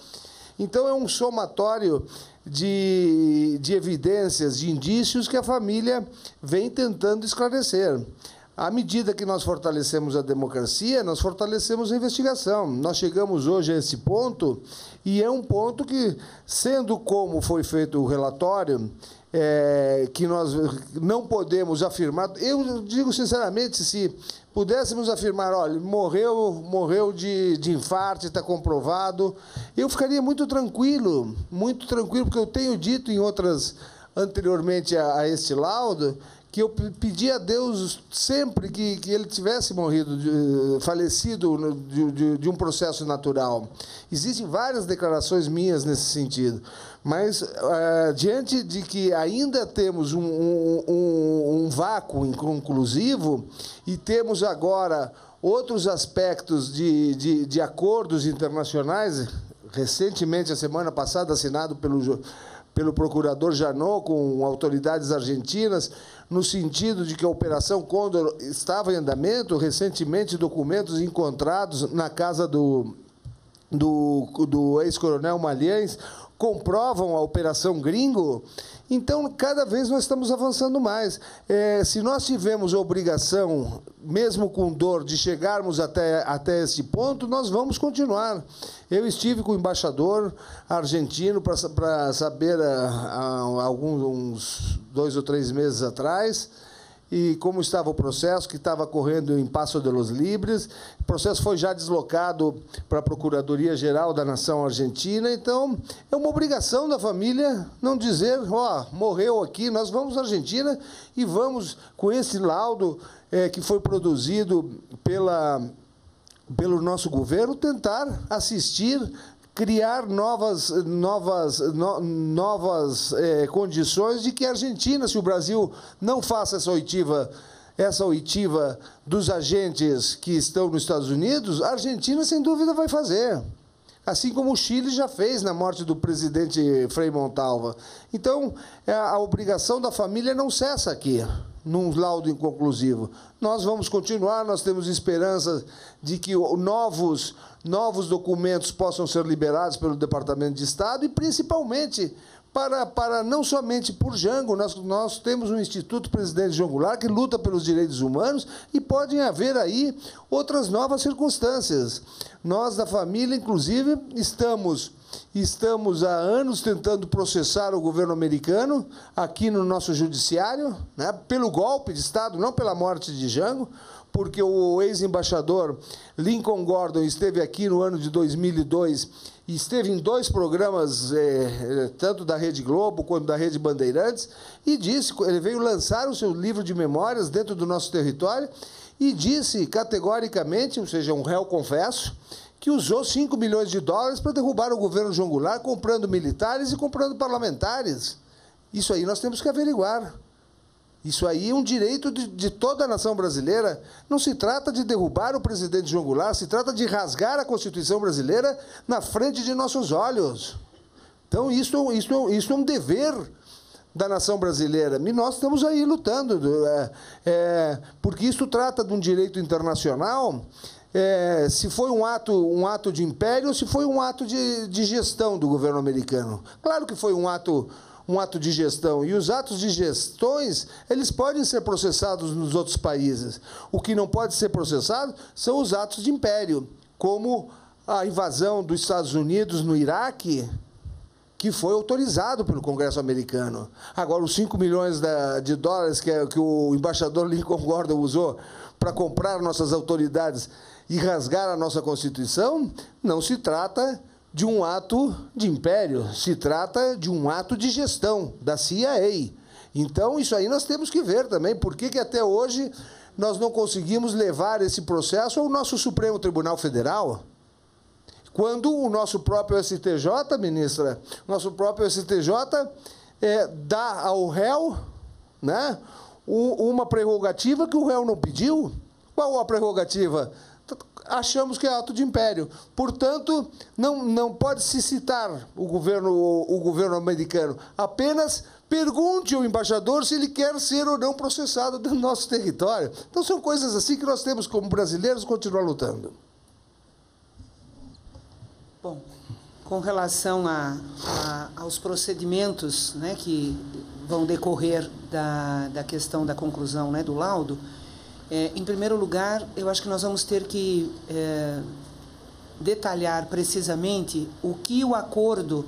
Então, é um somatório de, de evidências, de indícios que a família vem tentando esclarecer. À medida que nós fortalecemos a democracia, nós fortalecemos a investigação. Nós chegamos hoje a esse ponto, e é um ponto que, sendo como foi feito o relatório, é, que nós não podemos afirmar. Eu digo sinceramente, se pudéssemos afirmar, olha, morreu, morreu de, de infarto, está comprovado, eu ficaria muito tranquilo, muito tranquilo, porque eu tenho dito em outras anteriormente a, a este laudo que eu pedi a Deus sempre que, que ele tivesse morrido, de, falecido de, de, de, um processo natural. Existem várias declarações minhas nesse sentido, mas uh, diante de que ainda temos um, um, um, um vácuo inconclusivo e temos agora outros aspectos de, de, de acordos internacionais, recentemente, a semana passada, assinado pelo pelo procurador Janot com autoridades argentinas, no sentido de que a Operação Condor estava em andamento, recentemente documentos encontrados na casa do, do, do ex-coronel Malhães comprovam a Operação Gringo, então, cada vez nós estamos avançando mais. É, se nós tivemos a obrigação, mesmo com dor, de chegarmos até, até esse ponto, nós vamos continuar. Eu estive com o embaixador argentino para saber, há, há alguns dois ou três meses atrás, e como estava o processo, que estava correndo em Passo de los Libres. O processo foi já deslocado para a Procuradoria-Geral da Nação Argentina, então é uma obrigação da família não dizer, ó, oh, morreu aqui, nós vamos à Argentina e vamos com esse laudo é, que foi produzido pela, pelo nosso governo tentar assistir criar novas, novas, no, novas é, condições de que a Argentina, se o Brasil não faça essa oitiva, essa oitiva dos agentes que estão nos Estados Unidos, a Argentina, sem dúvida, vai fazer. Assim como o Chile já fez na morte do presidente Frei Montalva. Então, é, a obrigação da família não cessa aqui num laudo inconclusivo. Nós vamos continuar, nós temos esperança de que novos, novos documentos possam ser liberados pelo Departamento de Estado e, principalmente, para, para não somente por Jango, nós, nós temos um Instituto Presidente João Goulart que luta pelos direitos humanos e podem haver aí outras novas circunstâncias. Nós, da família, inclusive, estamos Estamos há anos tentando processar o governo americano aqui no nosso judiciário, né, pelo golpe de Estado, não pela morte de Jango, porque o ex-embaixador Lincoln Gordon esteve aqui no ano de 2002 e esteve em dois programas, é, tanto da Rede Globo quanto da Rede Bandeirantes, e disse, ele veio lançar o seu livro de memórias dentro do nosso território e disse categoricamente, ou seja, um réu confesso, que usou 5 milhões de dólares para derrubar o governo João Goulart, comprando militares e comprando parlamentares. Isso aí nós temos que averiguar. Isso aí é um direito de, de, toda a nação brasileira. Não se trata de derrubar o presidente João Goulart, se trata de rasgar a Constituição brasileira na frente de nossos olhos. Então, isso, isso, isso é um dever da nação brasileira. E nós estamos aí lutando, é, é, porque isso trata de um direito internacional é, se foi um ato, um ato de império ou se foi um ato de, de gestão do governo americano. Claro que foi um ato, um ato de gestão. E os atos de gestões, eles podem ser processados nos outros países. O que não pode ser processado são os atos de império, como a invasão dos Estados Unidos no Iraque, que foi autorizado pelo Congresso americano. Agora, os 5 milhões de dólares que, que o embaixador Lincoln Gordon usou para comprar nossas autoridades e rasgar a nossa Constituição, não se trata de um ato de império, se trata de um ato de gestão da CIA. Então, isso aí nós temos que ver também, por que, que até hoje nós não conseguimos levar esse processo ao nosso Supremo Tribunal Federal? Quando o nosso próprio STJ, ministra, nosso próprio STJ é, dá ao réu né, uma prerrogativa que o réu não pediu. Qual a prerrogativa? Achamos que é ato de império. Portanto, não, não pode se citar o governo, o, o governo americano. Apenas pergunte ao embaixador se ele quer ser ou não processado do nosso território. Então, são coisas assim que nós temos, como brasileiros, continuar lutando. Bom, com relação a, a, aos procedimentos né, que vão decorrer da, da questão da conclusão né, do laudo, é, em primeiro lugar, eu acho que nós vamos ter que é, detalhar precisamente o que o acordo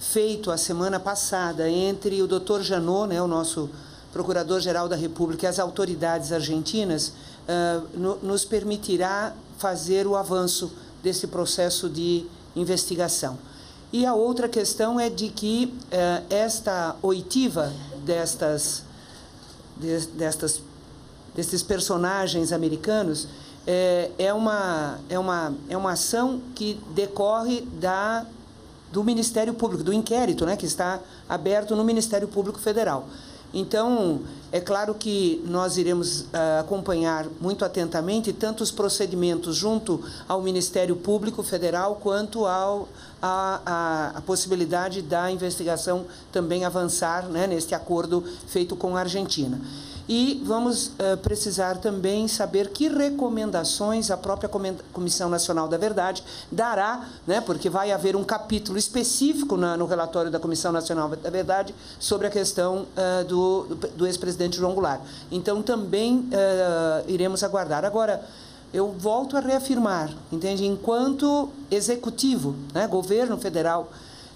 feito a semana passada entre o Dr. Janot, né, o nosso Procurador-Geral da República, e as autoridades argentinas, uh, no, nos permitirá fazer o avanço desse processo de investigação. E a outra questão é de que uh, esta oitiva destas, de, destas desses personagens americanos é, é, uma, é, uma, é uma ação que decorre da, do Ministério Público, do inquérito né, que está aberto no Ministério Público Federal. Então, é claro que nós iremos uh, acompanhar muito atentamente tanto os procedimentos junto ao Ministério Público Federal quanto ao, a, a, a possibilidade da investigação também avançar né, neste acordo feito com a Argentina. E vamos uh, precisar também saber que recomendações a própria Comissão Nacional da Verdade dará, né, porque vai haver um capítulo específico na, no relatório da Comissão Nacional da Verdade sobre a questão uh, do, do ex-presidente João Goulart. Então, também uh, iremos aguardar. Agora, eu volto a reafirmar, entende? Enquanto executivo, né, governo federal,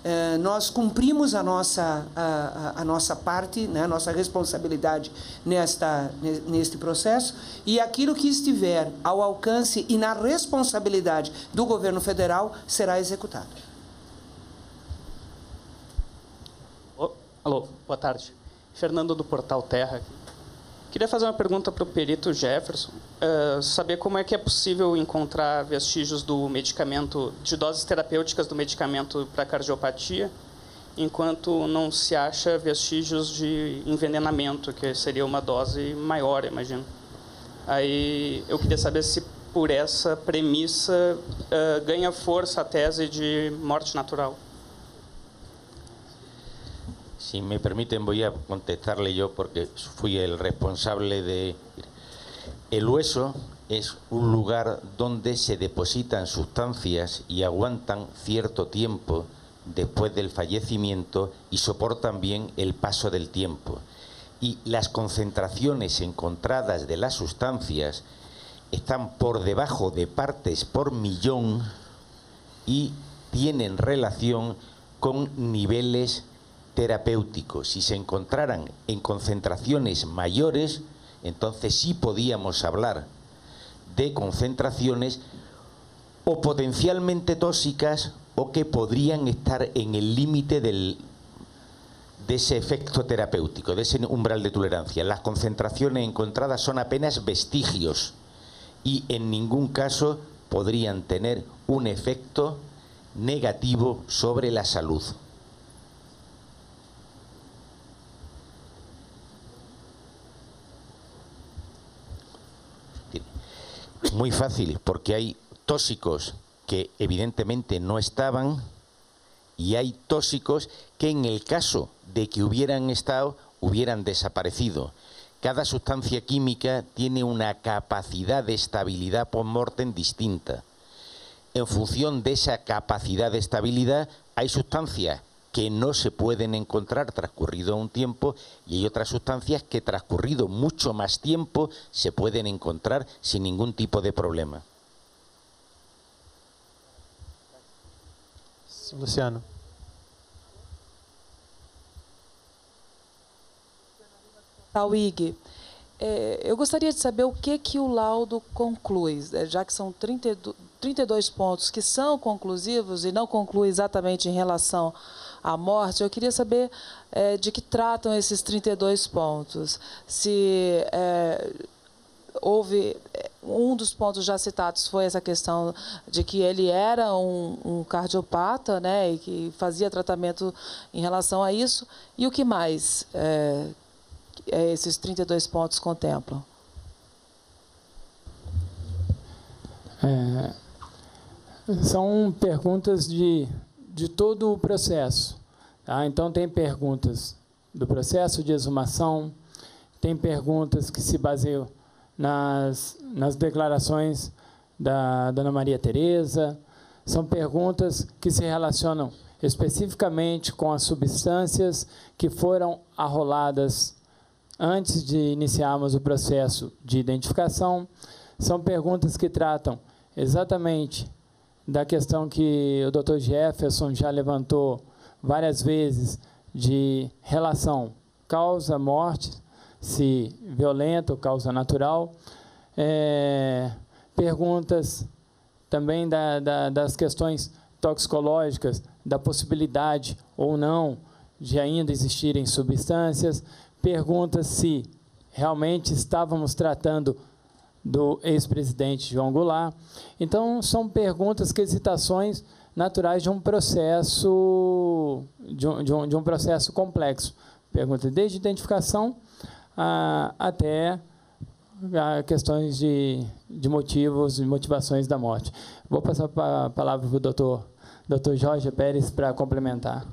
eh, nós cumprimos a nossa, a, a, nossa parte, né, a nossa responsabilidade nesta, neste processo, e aquilo que estiver ao alcance e na responsabilidade do governo federal será executado. Alô, boa tarde. Fernando do Portal Terra. Queria fazer uma pergunta para o perito Jefferson, uh, saber como é que é possível encontrar vestígios do medicamento, de doses terapêuticas do medicamento para cardiopatia, enquanto não se acha vestígios de envenenamento, que seria uma dose maior, imagino. Aí eu queria saber se por essa premissa uh, ganha força a tese de morte natural. Si me permiten voy a contestarle yo porque fui el responsable de... El hueso es un lugar donde se depositan sustancias y aguantan cierto tiempo después del fallecimiento y soportan bien el paso del tiempo. Y las concentraciones encontradas de las sustancias están por debajo de partes por millón y tienen relación con niveles terapéuticos. Si se encontraran en concentraciones mayores, entonces sí podíamos hablar de concentraciones o potencialmente tóxicas o que podrían estar en el límite del, de ese efecto terapéutico, de ese umbral de tolerancia. Las concentraciones encontradas son apenas vestigios y en ningún caso podrían tener un efecto negativo sobre la salud. Muy fácil, porque hay tóxicos que evidentemente no estaban y hay tóxicos que en el caso de que hubieran estado, hubieran desaparecido. Cada sustancia química tiene una capacidad de estabilidad post-mortem distinta. En función de esa capacidad de estabilidad, hay sustancias que no se pueden encontrar transcurrido un tiempo y hay otras sustancias que transcurrido mucho más tiempo se pueden encontrar sin ningún tipo de problema. Luciano. Tauig, é, eu gostaria de saber o que, que o laudo conclui, é, já que são 32, 32 pontos que são conclusivos e não conclui exatamente em relação à morte, eu queria saber é, de que tratam esses 32 pontos. Se é, houve um dos pontos já citados foi essa questão de que ele era um, um, cardiopata, né, e que fazia tratamento em relação a isso. E o que mais é, é esses 32 pontos contemplam? É, são perguntas de, de todo o processo. Tá? Então, tem perguntas do processo de exumação, tem perguntas que se baseiam nas, nas declarações da Dona Maria Tereza. São perguntas que se relacionam especificamente com as substâncias que foram arroladas antes de iniciarmos o processo de identificação. São perguntas que tratam exatamente da questão que o Dr. Jefferson já levantou várias vezes de relação causa-morte, se violenta ou causa natural. É, perguntas também da, da, das questões toxicológicas, da possibilidade ou não de ainda existirem substâncias. Perguntas se realmente estávamos tratando do ex-presidente João Goulart. Então, são perguntas, quesitações naturais de um processo de um, de um, de um processo complexo. Perguntas desde identificação a, até a questões de, de motivos e motivações da morte. Vou passar a palavra para o doutor, doutor Jorge Pérez para complementar.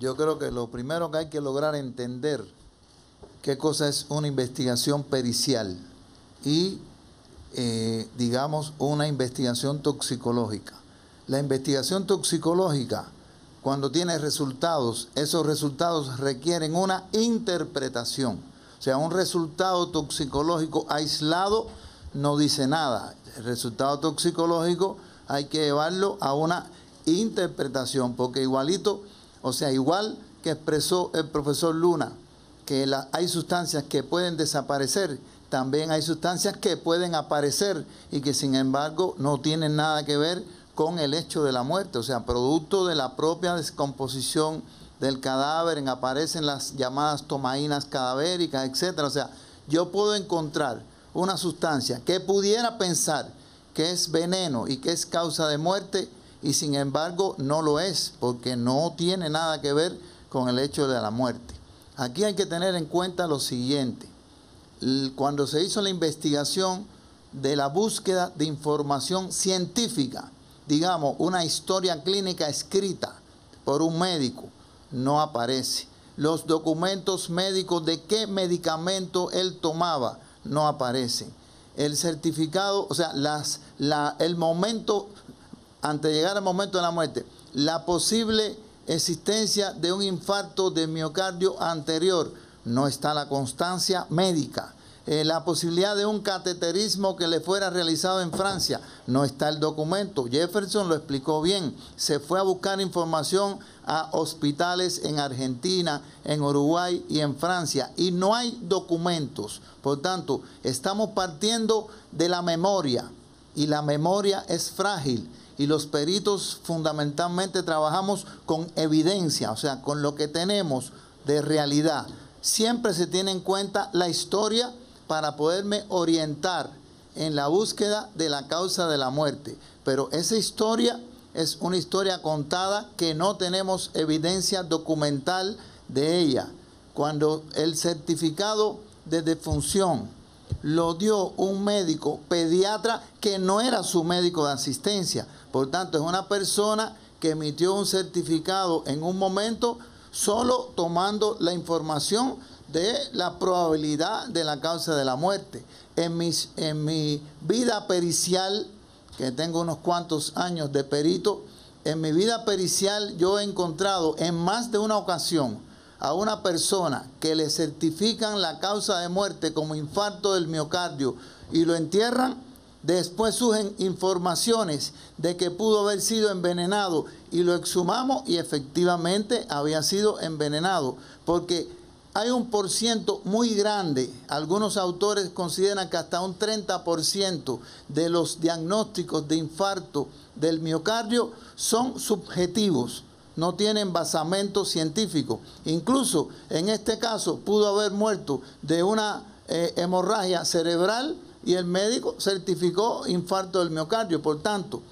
Eu creo que lo primero que hay que lograr entender qué cosa es una investigación pericial y eh, digamos, una investigación toxicológica. La investigación toxicológica, cuando tiene resultados, esos resultados requieren una interpretación. O sea, un resultado toxicológico aislado no dice nada. El resultado toxicológico hay que llevarlo a una interpretación, porque igualito, o sea, igual que expresó el profesor Luna, que hay sustancias que pueden desaparecer también hay sustancias que pueden aparecer y que sin embargo no tienen nada que ver con el hecho de la muerte, o sea, producto de la propia descomposición del cadáver, en aparecen las llamadas tomaínas cadavéricas, etc. O sea, yo puedo encontrar una sustancia que pudiera pensar que es veneno y que es causa de muerte y sin embargo no lo es, porque no tiene nada que ver con el hecho de la muerte. Aquí hay que tener en cuenta lo siguiente cuando se hizo la investigación de la búsqueda de información científica, digamos, una historia clínica escrita por un médico, no aparece. Los documentos médicos de qué medicamento él tomaba no aparecen. El certificado, o sea, las, la, el momento, antes de llegar al momento de la muerte, la posible existencia de un infarto de miocardio anterior, no está la constancia médica. Eh, la posibilidad de un cateterismo que le fuera realizado en Francia, no está el documento. Jefferson lo explicó bien. Se fue a buscar información a hospitales en Argentina, en Uruguay y en Francia y no hay documentos. Por tanto, estamos partiendo de la memoria y la memoria es frágil y los peritos fundamentalmente trabajamos con evidencia, o sea, con lo que tenemos de realidad siempre se tiene en cuenta la historia para poderme orientar en la búsqueda de la causa de la muerte. Pero esa historia es una historia contada que no tenemos evidencia documental de ella. Cuando el certificado de defunción lo dio un médico pediatra que no era su médico de asistencia. Por tanto, es una persona que emitió un certificado en un momento solo tomando la información de la probabilidad de la causa de la muerte. En, mis, en mi vida pericial, que tengo unos cuantos años de perito, en mi vida pericial yo he encontrado en más de una ocasión a una persona que le certifican la causa de muerte como infarto del miocardio y lo entierran, después surgen informaciones de que pudo haber sido envenenado y lo exhumamos y efectivamente había sido envenenado, porque hay un por ciento muy grande, algunos autores consideran que hasta un 30% de los diagnósticos de infarto del miocardio son subjetivos, no tienen basamento científico. Incluso en este caso pudo haber muerto de una eh, hemorragia cerebral y el médico certificó infarto del miocardio. Por tanto,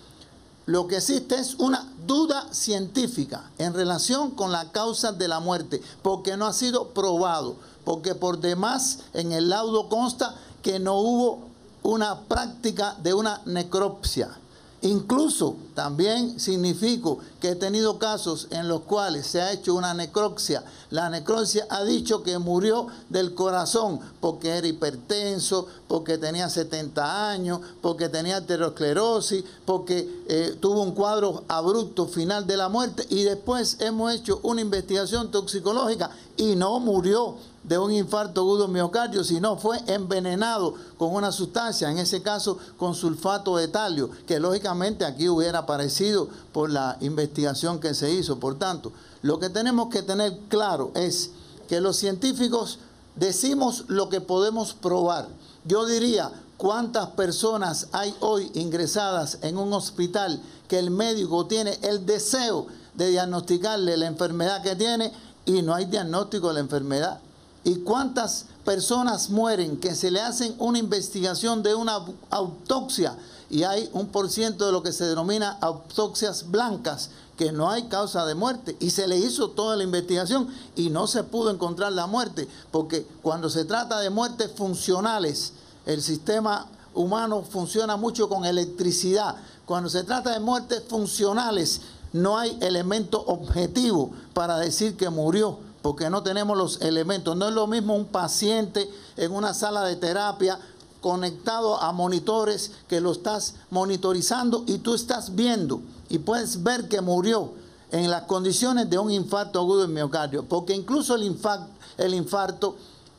lo que existe es una duda científica en relación con la causa de la muerte, porque no ha sido probado, porque por demás en el laudo consta que no hubo una práctica de una necropsia. Incluso también significo que he tenido casos en los cuales se ha hecho una necropsia. La necropsia ha dicho que murió del corazón porque era hipertenso, porque tenía 70 años, porque tenía aterosclerosis, porque eh, tuvo un cuadro abrupto final de la muerte y después hemos hecho una investigación toxicológica y no murió de un infarto agudo miocardio, sino fue envenenado con una sustancia, en ese caso con sulfato de talio, que lógicamente aquí hubiera aparecido por la investigación que se hizo. Por tanto, lo que tenemos que tener claro es que los científicos decimos lo que podemos probar. Yo diría, ¿cuántas personas hay hoy ingresadas en un hospital que el médico tiene el deseo de diagnosticarle la enfermedad que tiene y no hay diagnóstico de la enfermedad? ¿Y cuántas personas mueren que se le hacen una investigación de una autopsia y hay un por ciento de lo que se denomina autopsias blancas que no hay causa de muerte. Y se le hizo toda la investigación y no se pudo encontrar la muerte porque cuando se trata de muertes funcionales el sistema humano funciona mucho con electricidad. Cuando se trata de muertes funcionales no hay elemento objetivo para decir que murió porque no tenemos los elementos. No es lo mismo un paciente en una sala de terapia conectado a monitores que lo estás monitorizando y tú estás viendo y puedes ver que murió en las condiciones de un infarto agudo en miocardio, porque incluso el infarto, el infarto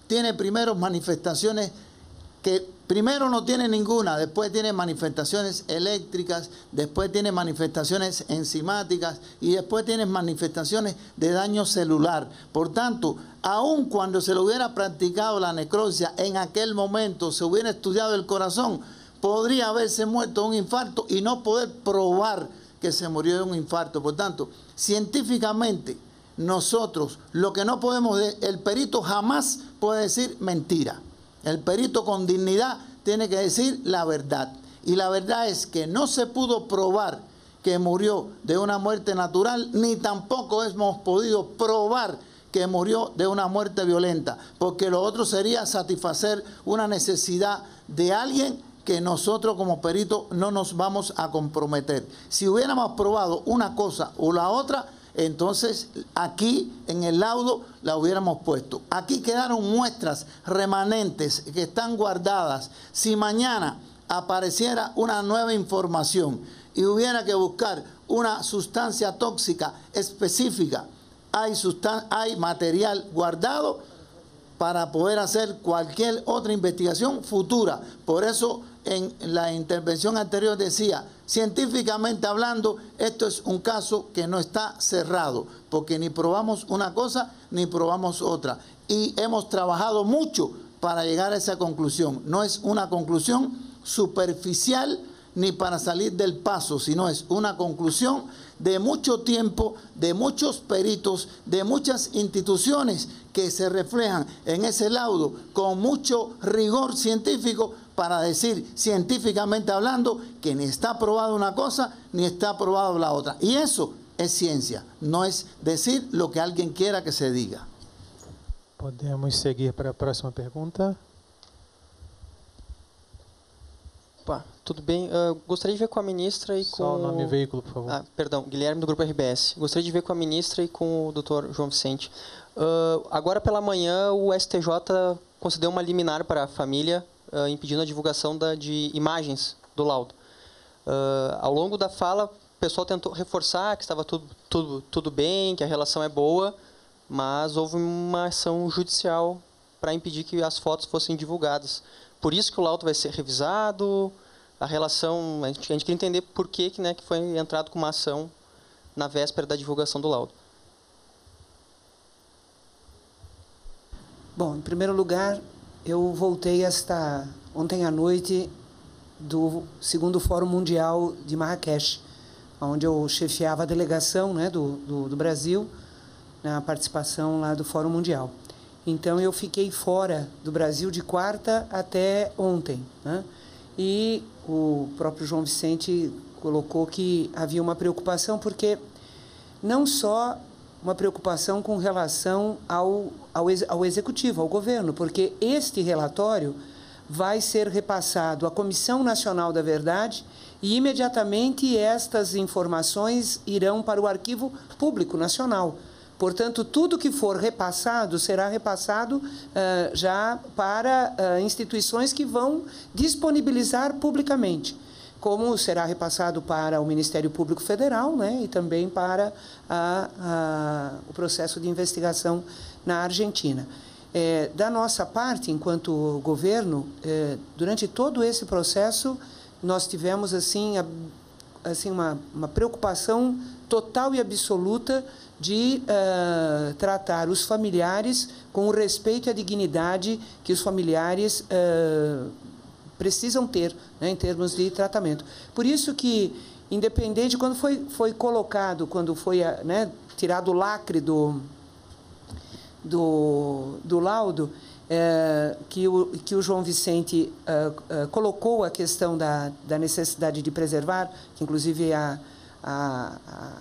tiene primero manifestaciones que primero no tiene ninguna, después tiene manifestaciones eléctricas, después tiene manifestaciones enzimáticas y después tiene manifestaciones de daño celular. Por tanto, aun cuando se le hubiera practicado la necrosia en aquel momento, se hubiera estudiado el corazón, podría haberse muerto de un infarto y no poder probar que se murió de un infarto. Por tanto, científicamente, nosotros, lo que no podemos, el perito jamás puede decir mentira. El perito con dignidad tiene que decir la verdad. Y la verdad es que no se pudo probar que murió de una muerte natural, ni tampoco hemos podido probar que murió de una muerte violenta, porque lo otro sería satisfacer una necesidad de alguien que nosotros como peritos no nos vamos a comprometer. Si hubiéramos probado una cosa o la otra, entonces aquí en el laudo la hubiéramos puesto. Aquí quedaron muestras remanentes que están guardadas. Si mañana apareciera una nueva información y hubiera que buscar una sustancia tóxica específica, hay, hay material guardado para poder hacer cualquier otra investigación futura. Por eso en la intervención anterior decía, científicamente hablando, esto es un caso que no está cerrado, porque ni probamos una cosa ni probamos otra. Y hemos trabajado mucho para llegar a esa conclusión. No es una conclusión superficial ni para salir del paso, sino es una conclusión de mucho tiempo, de muchos peritos, de muchas instituciones que se reflejan en ese laudo con mucho rigor científico para decir científicamente hablando que ni está probado una cosa ni está probado la otra. Y eso es ciencia, no es decir lo que alguien quiera que se diga. Podemos seguir para a próxima pergunta. Opa, tudo bem? Uh, gostaria de ver com a ministra e com... Só o nome e veículo, por favor. Ah, perdão, Guilherme do Grupo RBS. Gostaria de ver com a ministra e com o doutor João Vicente. Uh, agora pela manhã, o STJ concedeu uma liminar para a família uh, impedindo a divulgação da, de imagens do laudo. Uh, ao longo da fala, pessoal tentou reforçar que estava tudo, tudo, tudo bem, que a relação é boa, mas houve uma ação judicial para impedir que as fotos fossem divulgadas. Por isso que o laudo vai ser revisado, a relação, a gente, a gente quer entender por que, né, que foi entrado com uma ação na véspera da divulgação do laudo. Bom, em primeiro lugar, eu voltei esta ontem à noite do segundo Fórum Mundial de Marrakech, onde eu chefiava a delegação né, do, do, do Brasil na participação lá do Fórum Mundial. Então eu fiquei fora do Brasil de quarta até ontem. Né? E o próprio João Vicente colocou que havia uma preocupação, porque não só uma preocupação com relação ao, ao, ao executivo, ao governo, porque este relatório vai ser repassado à Comissão Nacional da Verdade e imediatamente estas informações irão para o Arquivo Público Nacional. Portanto, tudo que for repassado será repassado uh, já para uh, instituições que vão disponibilizar publicamente, como será repassado para o Ministério Público Federal né, e também para a, a, o processo de investigação na Argentina. É, da nossa parte, enquanto governo, é, durante todo esse processo, nós tivemos assim, a, assim uma, uma preocupação total e absoluta de uh, tratar os familiares com o respeito e a dignidade que os familiares uh, precisam ter né, em termos de tratamento. Por isso que, independente, quando foi, foi colocado, quando foi né, tirado o lacre do, do, do laudo, é, que, o, que o João Vicente colocou a questão da, da necessidade de preservar, que inclusive a, a, a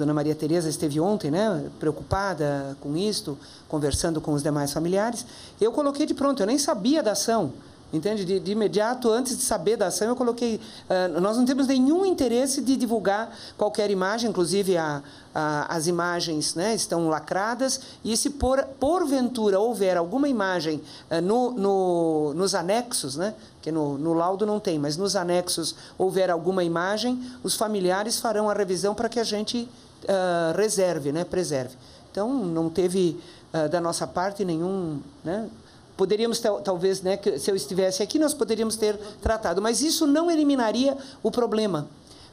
Dona Maria Tereza esteve ontem, né, preocupada com isto, conversando com os demais familiares. Eu coloquei de pronto, eu nem sabia da ação. Entende? De, de, imediato, antes de saber da ação, eu coloquei. Uh, nós não temos nenhum interesse de divulgar qualquer imagem, inclusive a, a, as imagens né, estão lacradas. E se por, porventura houver alguma imagem uh, no, no, nos anexos, né, que no, no laudo não tem, mas nos anexos houver alguma imagem, os familiares farão a revisão para que a gente uh, reserve, né, preserve. Então, não teve da nossa parte nenhum. Né, Poderíamos, talvez, né, se eu estivesse aqui, nós poderíamos ter tratado, mas isso não eliminaria o problema,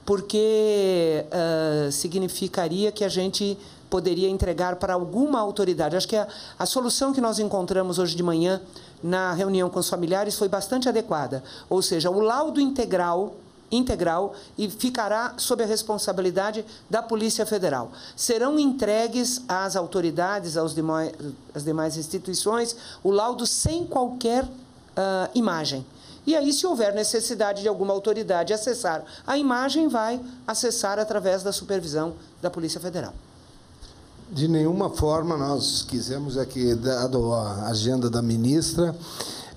porque uh, significaria que a gente poderia entregar para alguma autoridade. Acho que a, a solução que nós encontramos hoje de manhã na reunião com os familiares foi bastante adequada. Ou seja, o laudo integral integral e ficará sob a responsabilidade da Polícia Federal. Serão entregues às autoridades, demais, às demais instituições, o laudo sem qualquer uh, imagem. E aí, se houver necessidade de alguma autoridade acessar a imagem, vai acessar através da supervisão da Polícia Federal. De nenhuma forma nós quisemos aqui, dado a agenda da ministra,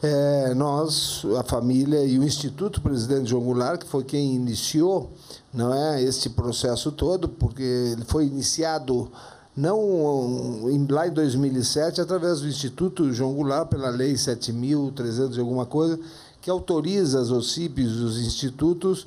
é, nós, a família e o Instituto Presidente João Goulart, que foi quem iniciou não é, este processo todo, porque ele foi iniciado não lá em 2007, através do Instituto João Goulart, pela Lei 7.300 e alguma coisa, que autoriza as OCIPs, os institutos,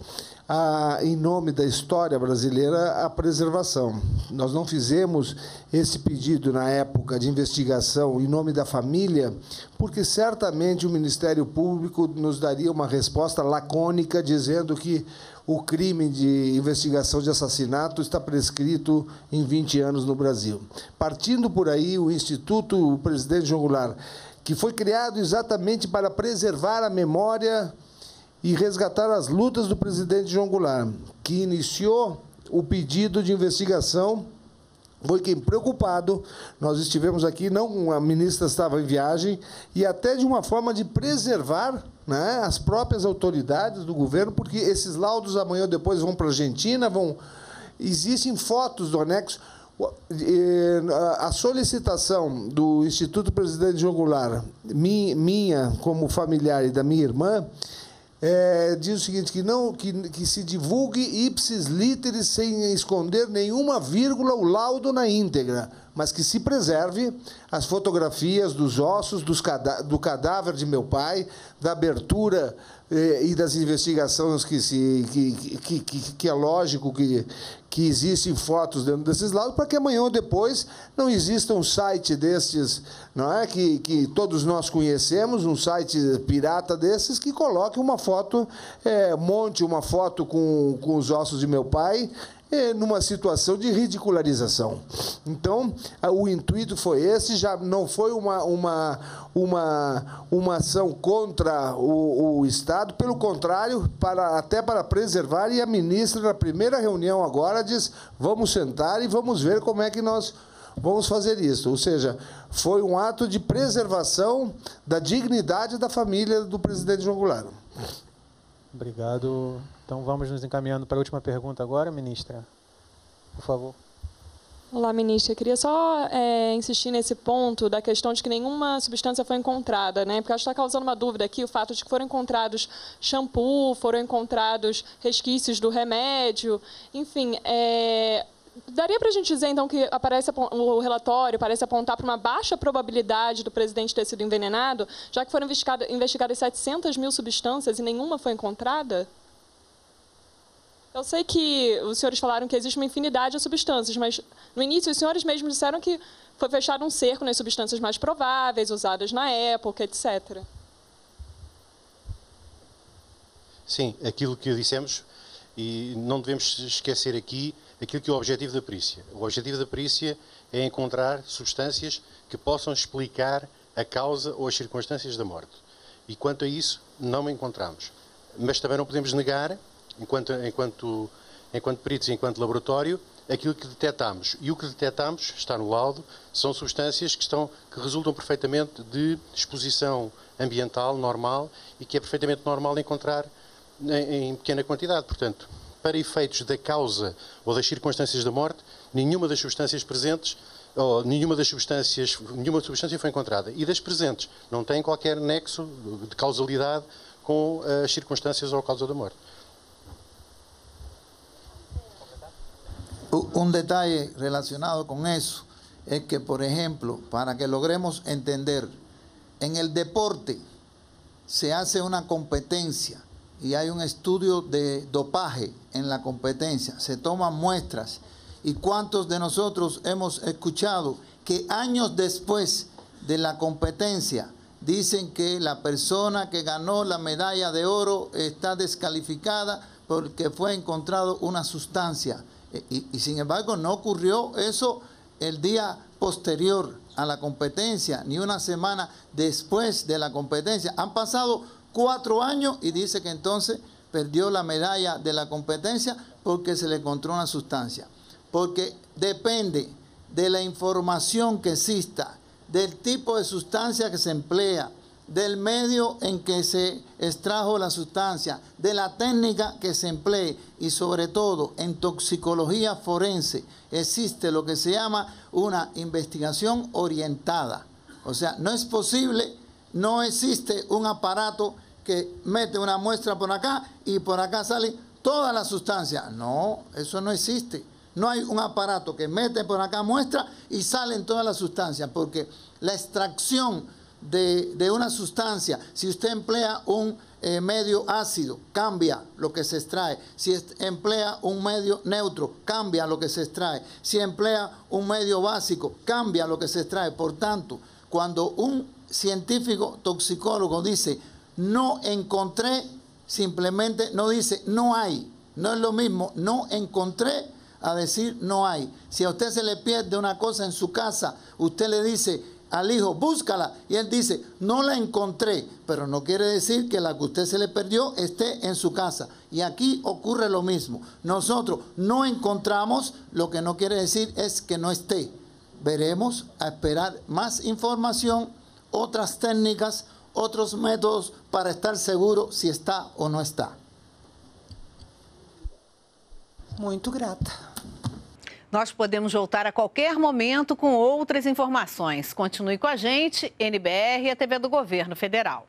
a, em nome da história brasileira, a preservação. Nós não fizemos esse pedido na época de investigação em nome da família, porque certamente o Ministério Público nos daria uma resposta lacônica dizendo que o crime de investigação de assassinato está prescrito em 20 anos no Brasil. Partindo por aí, o Instituto, o presidente João Goulart, que foi criado exatamente para preservar a memória e resgatar as lutas do presidente João Goulart, que iniciou o pedido de investigação. Foi quem preocupado, nós estivemos aqui, não a ministra estava em viagem, e até de uma forma de preservar né, as próprias autoridades do governo, porque esses laudos amanhã ou depois vão para a Argentina, vão. Existem fotos do anexo. A solicitação do Instituto Presidente João Goulart, minha como familiar e da minha irmã, é, diz o seguinte, que, não, que, que se divulgue ipsis literis sem esconder nenhuma vírgula o laudo na íntegra. Mas que se preserve as fotografias dos ossos dos do cadáver de meu pai, da abertura eh, e das investigações que, se, que, que, que, que é lógico que, que existem fotos dentro desses lados, para que amanhã ou depois não exista um site destes, não é? Que, que todos nós conhecemos, um site pirata desses que coloque uma foto, é, monte uma foto com, com os ossos de meu pai é, numa situação de ridicularização. Então, o intuito foi esse, já não foi uma, uma, uma, uma ação contra o, o Estado, pelo contrário, para, até para preservar, e a ministra, na primeira reunião agora, diz: vamos sentar e vamos ver como é que nós vamos fazer isso. Ou seja, foi um ato de preservação da dignidade da família do presidente João Goulart. Obrigado. Então vamos nos encaminhando para a última pergunta agora, ministra. Por favor. Olá, ministra. Eu queria só é, insistir nesse ponto da questão de que nenhuma substância foi encontrada, né? Porque acho que está causando uma dúvida aqui o fato de que foram encontrados shampoo, foram encontrados resquícios do remédio, enfim. É, Daria para a gente dizer, então, que aparece o relatório parece apontar para uma baixa probabilidade do presidente ter sido envenenado, já que foram investigadas 700 mil substâncias e nenhuma foi encontrada? Eu sei que os senhores falaram que existe uma infinidade de substâncias, mas no início os senhores mesmos disseram que foi fechado um cerco nas substâncias mais prováveis, usadas na época, etc. Sim, aquilo que dissemos, e não devemos esquecer aqui aquilo que é o objetivo da perícia. O objetivo da perícia é encontrar substâncias que possam explicar a causa ou as circunstâncias da morte. E quanto a isso, não encontramos. Mas também não podemos negar enquanto, enquanto, enquanto peritos enquanto laboratório, aquilo que detectamos. E o que detectamos, está no laudo, são substâncias que, estão, que resultam perfeitamente de exposição ambiental normal e que é perfeitamente normal encontrar em, em pequena quantidade. Portanto, para efeitos da causa ou das circunstâncias da morte, nenhuma das substâncias presentes ou nenhuma das substâncias, nenhuma substância foi encontrada. E das presentes, não tem qualquer nexo de causalidade com as circunstâncias ou a causa da morte. Un detalle relacionado con eso es que, por ejemplo, para que logremos entender, en el deporte se hace una competencia y hay un estudio de dopaje en la competencia, se toman muestras. ¿Y cuántos de nosotros hemos escuchado que años después de la competencia dicen que la persona que ganó la medalla de oro está descalificada porque fue encontrado una sustancia? Y, sin embargo no ocurrió eso el día posterior a la competencia, ni una semana después de la competencia. Han pasado cuatro años y dice que entonces perdió la medalla de la competencia porque se le encontró una sustancia. Porque depende de la información que exista, del tipo de sustancia que se emplea, del medio en que se extrajo la sustancia, de la técnica que se emplee y sobre todo en toxicología forense existe lo que se llama una investigación orientada. O sea, no es posible, no existe un aparato que mete una muestra por acá y por acá sale toda la sustancia. No, eso no existe. No hay un aparato que mete por acá muestra y salen todas las sustancias, porque la extracción de, una sustancia, si usted emplea un eh, medio ácido, cambia lo que se extrae. Si emplea un medio neutro, cambia lo que se extrae. Si emplea un medio básico, cambia lo que se extrae. Por tanto, cuando un científico toxicólogo dice, no encontré, simplemente no dice, no hay. No es lo mismo, no encontré a decir no hay. Si a usted se le pierde una cosa en su casa, usted le dice, al hijo, búscala. Y él dice, no la encontré, pero no quiere decir que la que usted se le perdió esté en su casa. Y aquí ocurre lo mismo. Nosotros no encontramos, lo que no quiere decir es que no esté. Veremos a esperar más información, otras técnicas, otros métodos para estar seguro si está o no está. Muito grata. Nós podemos voltar a qualquer momento com outras informações. Continue com a gente, NBR e a TV do Governo Federal.